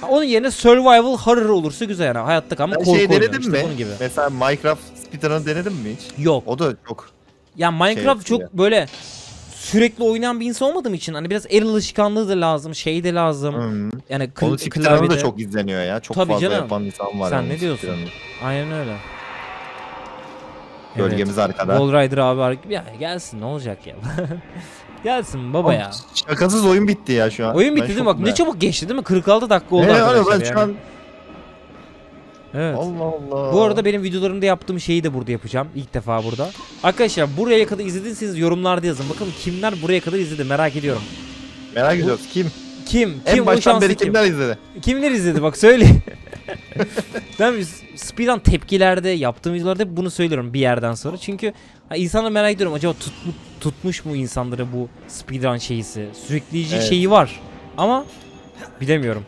Ha, Onun yerine survival horror olursa güzel yani hayatta kalma Ben korku şey denedin işte mi? bunun gibi. Mesela Minecraft speedrun'ı denedin mi hiç? Yok. O da çok. Ya Minecraft yapıyor. çok böyle sürekli oynayan bir insan olmadığım için hani biraz el alışkanlığı da lazım, şey de lazım. Hmm. Yani Onun speedrun'ı da çok izleniyor ya. Çok Tabii fazla canım. yapan insan var. Sen yani ne diyorsun? Aynen öyle. Bölgemiz arkada. Wall Rider abi ya gelsin ne olacak ya. (laughs) gelsin baba ya. Şakasız oyun bitti ya şu an. Oyun Ben bitti değil mi? Bak ne çabuk geçti değil mi? 46 dakika oldu Ne arkadaşlar ben yani. şu an Evet. Allah Allah. Bu arada benim videolarımda yaptığım şeyi de burada yapacağım. İlk defa burada. Arkadaşlar buraya kadar izlediyseniz yorumlarda yazın. Bakalım kimler buraya kadar izledi merak ediyorum. merak ediyoruz kim? Kim? Kim En baştan beri kim? kimler izledi? Kimler izledi bak söyle. (laughs) (laughs) ben speedrun tepkilerde yaptığım videolarda hep bunu söylüyorum bir yerden sonra. Çünkü ha, insanlar merak ediyorum acaba tutmu- tutmuş mu insanları bu speedrun şeyisi? Sürükleyici Evet. şeyi var. Ama bilemiyorum.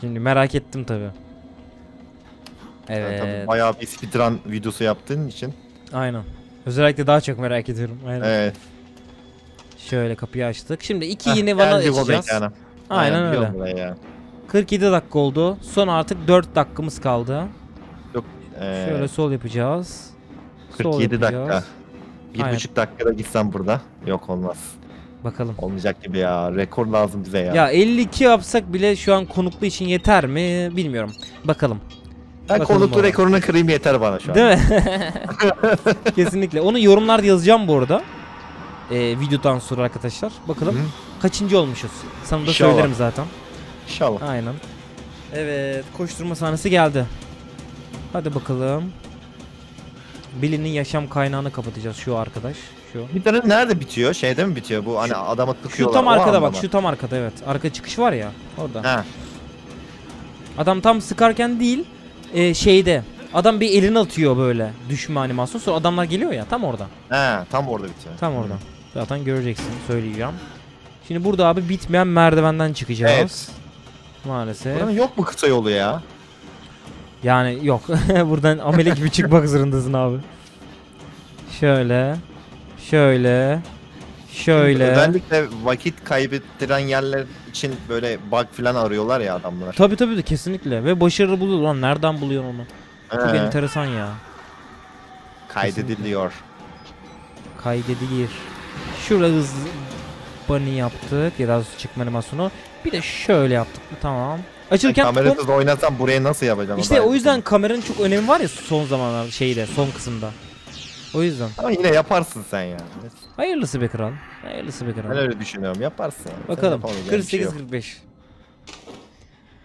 Şimdi merak ettim tabi. Evet. tabii bayağı bir speedrun videosu yaptığın için. Aynen. Özellikle daha çok merak ediyorum. Aynen. Evet. Şöyle kapıyı açtık. Şimdi iki yeni o açacağız. mekana. Aynen öyle. ya. 47 dakika oldu. Son artık 4 dakikamız kaldı. Ee, Şöyle sol yapacağız. Sol 47 yapacağız. dakika. Bir Aynen. buçuk dakikada gitsem burada. Yok olmaz. Bakalım. Olmayacak gibi ya. Rekor lazım bize ya. Ya 52 yapsak bile şu an konuklu için yeter mi bilmiyorum. Bakalım. ben bakalım konuklu baba. rekorunu kırayım yeter bana şu an. Değil mi? (laughs) Kesinlikle. Onu yorumlarda yazacağım bu arada. Ee, videodan sonra arkadaşlar. Bakalım Hı. kaçıncı olmuşuz. Sana da İnşallah. söylerim zaten. İnşallah. Aynen. Evet, koşturma sahnesi geldi. Hadi bakalım. Billy'nin yaşam kaynağını kapatacağız şu arkadaş. Şu. Bir tane nerede bitiyor? Şeyde mi bitiyor? Bu hani adamı Şu tıkıyorlar. tam o arkada bak, şu tam arkada evet. Arka çıkış var ya, orada. Ha. Adam tam sıkarken değil, e, şeyde. Adam bir elini atıyor böyle düşme animasyonu. Sonra adamlar geliyor ya tam orada. Ha, tam orada bitiyor. Tam orada. Zaten göreceksin söyleyeceğim. Şimdi burada abi bitmeyen merdivenden çıkacağız. Evet. Maalesef. Buranın yok mu kısa yolu ya? Yani yok. (laughs) Buradan amele gibi çıkmak zorundasın abi. Şöyle. Şöyle. Şöyle. Özellikle vakit kaybettiren yerler için böyle bug falan arıyorlar ya adamlar. Tabii tabii de kesinlikle. Ve başarılı buluyor. Lan nereden buluyor onu? Çok He, enteresan ya. kaydediliyor. Kaydedilir. Şurada hız bunny yaptık. Biraz çıkma animasyonu. Bir de şöyle yaptık. Tamam. Açılırken Kamerasız oynasam burayı nasıl yapacağım? İşte o yüzden kameranın çok önemi var ya son zamanlar şeyde son kısımda. O yüzden. Ama yine yaparsın sen yani. Hayırlısı be kral. Hayırlısı be kral. Ben öyle düşünüyorum. Yaparsın. yani. Bakalım. yapamayacağın bir şey 48 yok. 45.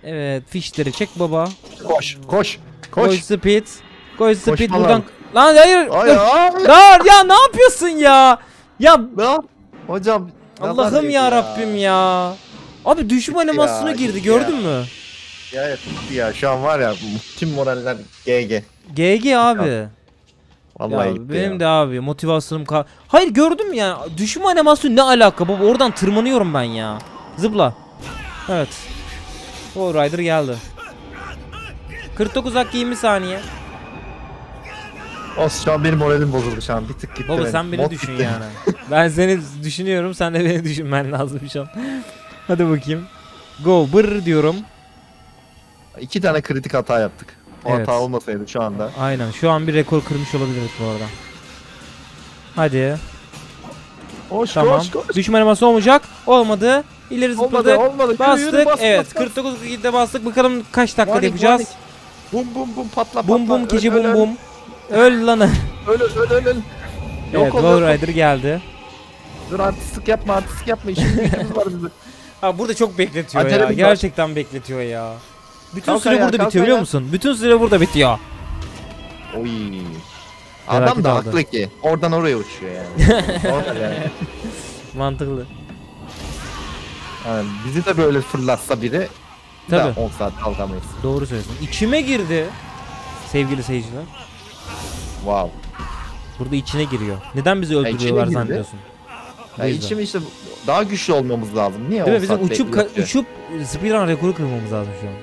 Evet, fişleri çek baba. Koş, koş, Koy koş. speed. Koy speed Koşma buradan. lan. Lan hayır. Ay. Lan ya ne yapıyorsun ya? Ya Ne yap- Hocam. Allah'ım ya Rabbim ya. Abi düşme animasyonu Ya, girdi gördün ya. mü? Ya ya. Şu an var ya tüm moraller GG. GG abi. Vallahi Ya benim ya. de abi motivasyonum ka Hayır gördüm ya. Düşme animasyonu ne alaka baba? Oradan tırmanıyorum ben ya. Zıpla. Evet. Fall Rider geldi. 49 dakika 20 saniye. Olsun şu an benim moralim bozuldu şu an. Bir tık gitti. Baba benim. sen beni Mod düşün gitti. yani. Ben seni düşünüyorum. Sen de beni düşünmen lazım şu an. Hadi bakayım. Go bır diyorum. İki tane kritik hata yaptık. O Evet. hata olmasaydı şu anda. Aynen. Şu an bir rekor kırmış olabiliriz bu arada. Hadi. Koş Tamam. koş koş. Düşme animasyonu olmayacak. Olmadı. İleri Olmadı zıpladık. olmadı. Yürü, Bastık. yürü, bas, evet. bas, bas. 49 42'de bastık. Bakalım kaç dakikada Warning, yapacağız. Bum bum bum patla patla. Bum bum Öl, öl, bum öl. bum. Öl lan. Öl öl öl öl. öl. evet, ol, Wall yok ol. Rider geldi. Dur artistlik yapma artistlik yapma. İşimiz (laughs) gücümüz var bizim. Ha burada çok bekletiyor ya. Acelemiz var. Gerçekten bekletiyor ya. Bütün Kalk süre ayağa, burada bitiyor biliyor musun? Bütün süre burada bitiyor. Oy. Felaket Adam da aldı. haklı ki. Oradan oraya uçuyor yani. (laughs) Mantıklı. Yani bizi de böyle fırlatsa biri Tabii. Tabii. 10 saat kalkamayız. Doğru söylüyorsun. İçime girdi. Sevgili seyirciler. Wow. Burada içine giriyor. Neden bizi öldürüyorlar zannediyorsun? Ya içim işte daha güçlü olmamız lazım. Niye Değil 10 mi? Bizim uçup ka- uçup speedrun rekoru kırmamız lazım şu an.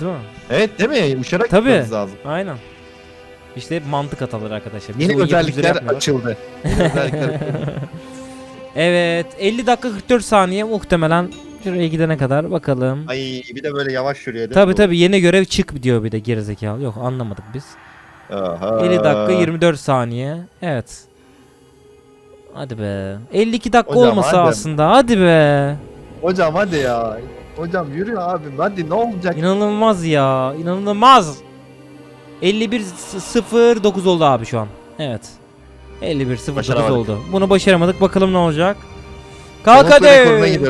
Değil mi? Evet değil mi? Uçarak Tabii. gitmemiz lazım. Aynen. İşte hep mantık hataları arkadaşlar. Biz Yeni oyun (laughs) özellikler açıldı. Yeni özellikler Evet 50 dakika 44 saniye muhtemelen şuraya gidene kadar bakalım. Ay bir de böyle yavaş yürüyor değil Tabi mi bu? tabi yeni görev çık diyor bir de gerizekalı. Yok anlamadık biz. Aha. 50 dakika 24 saniye. Evet. Hadi be. 52 dakika Hocam, olmasa hadi. aslında. Hadi be. Hocam hadi ya. Hocam yürü abim hadi ne olacak? İnanılmaz ya. İnanılmaz. 51 0 9 oldu abi şu an. Evet. 51 0 9 Başaramadık. oldu. Bunu başaramadık. Bakalım ne olacak. Kalk hadi.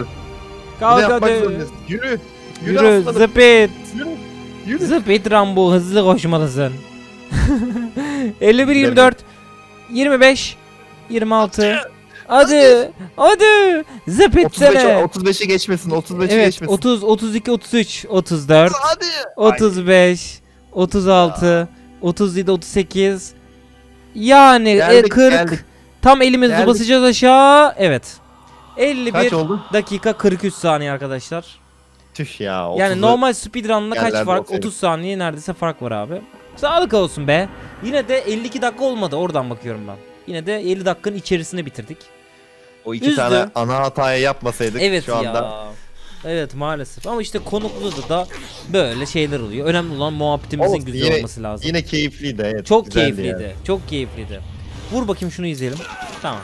Kalk hadi. Yürü. Yürü, Yürü speed. Yürü. Yürü. Speed Rambo hızlı koşmalısın. 51 24 25 26 Hadi. Hadi. Zıp 35'i etsene. 35'i geçmesin. 35'i Evet geçmesin. 30 32 33 34 Hadi. 35 36 37 38 yani e, Geldik, 40 geldik. tam elimizi Geldik. basacağız aşağı. Evet. 51 Kaç oldu? dakika 43 saniye arkadaşlar. Tüh ya. Yani 30'u normal speedrun'la kaç yerlerde fark? olsaydı. 30 saniye neredeyse fark var abi. Sağlık olsun be. Yine de 52 dakika olmadı oradan bakıyorum ben. Yine de 50 dakikanın içerisinde bitirdik. O iki Üzdü. tane ana hatayı yapmasaydık Evet şu anda. ya. Evet maalesef ama işte konukluda da böyle şeyler oluyor. Önemli olan muhabbetimizin Olsun, güzel yine- olması lazım. Yine keyifliydi evet. Çok keyifliydi. yani. Çok keyifliydi. Vur bakayım şunu izleyelim. Tamam.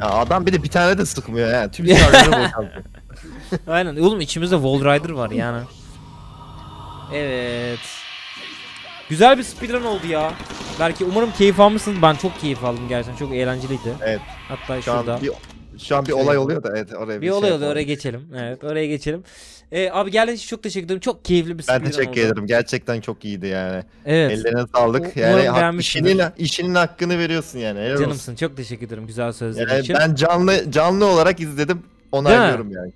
Ya adam bir de bir tane de sıkmıyor ya. Tüm (laughs) şarjını boşaltıyor. Aynen. Oğlum içimizde Wall Rider var yani. Evet. Güzel bir speedrun oldu ya. Belki umarım keyif almışsınız. Ben çok keyif aldım gerçekten. Çok eğlenceliydi. Evet. Hatta Şu an şurada. bir, şu an bir Şöyle olay oluyor da evet oraya bir, Bir şey olay oluyor oraya geçelim. Evet oraya geçelim. Ee, abi geldiğiniz için çok teşekkür ederim. Çok keyifli bir Ben teşekkür oldu. ederim. Gerçekten çok iyiydi yani. Evet. Ellerine sağlık. U- Yani hak, işinin, işinin hakkını veriyorsun yani. Helal olsun. Canımsın. Çok teşekkür ederim güzel sözlerin Yani için. ben canlı canlı olarak izledim. Onaylıyorum yani.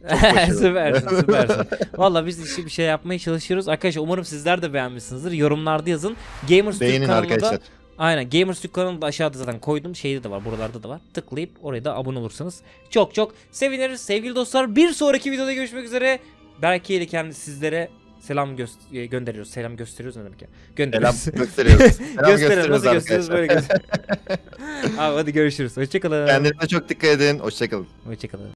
Çok (laughs) süpersin süpersin. Valla biz işte bir şey yapmaya çalışıyoruz. Arkadaşlar umarım sizler de beğenmişsinizdir. Yorumlarda yazın. Gamers Beğenin kanalına da arkadaşlar. Aynen Gamers Türk kanalını da aşağıda zaten koydum. Şeyde de var buralarda da var. Tıklayıp oraya da abone olursanız çok çok seviniriz. Sevgili dostlar bir sonraki videoda görüşmek üzere. Berke ile kendi sizlere Selam gö- e, gönderiyoruz. Selam gösteriyoruz ne demek ya? Selam Gönderiyoruz. gösteriyoruz. Selam gösteriyoruz. (laughs) Nasıl gösteriyoruz böyle gösteriyoruz. (laughs) Abi hadi görüşürüz. Hoşçakalın. Kendinize çok dikkat edin. Hoşçakalın. Hoşçakalın.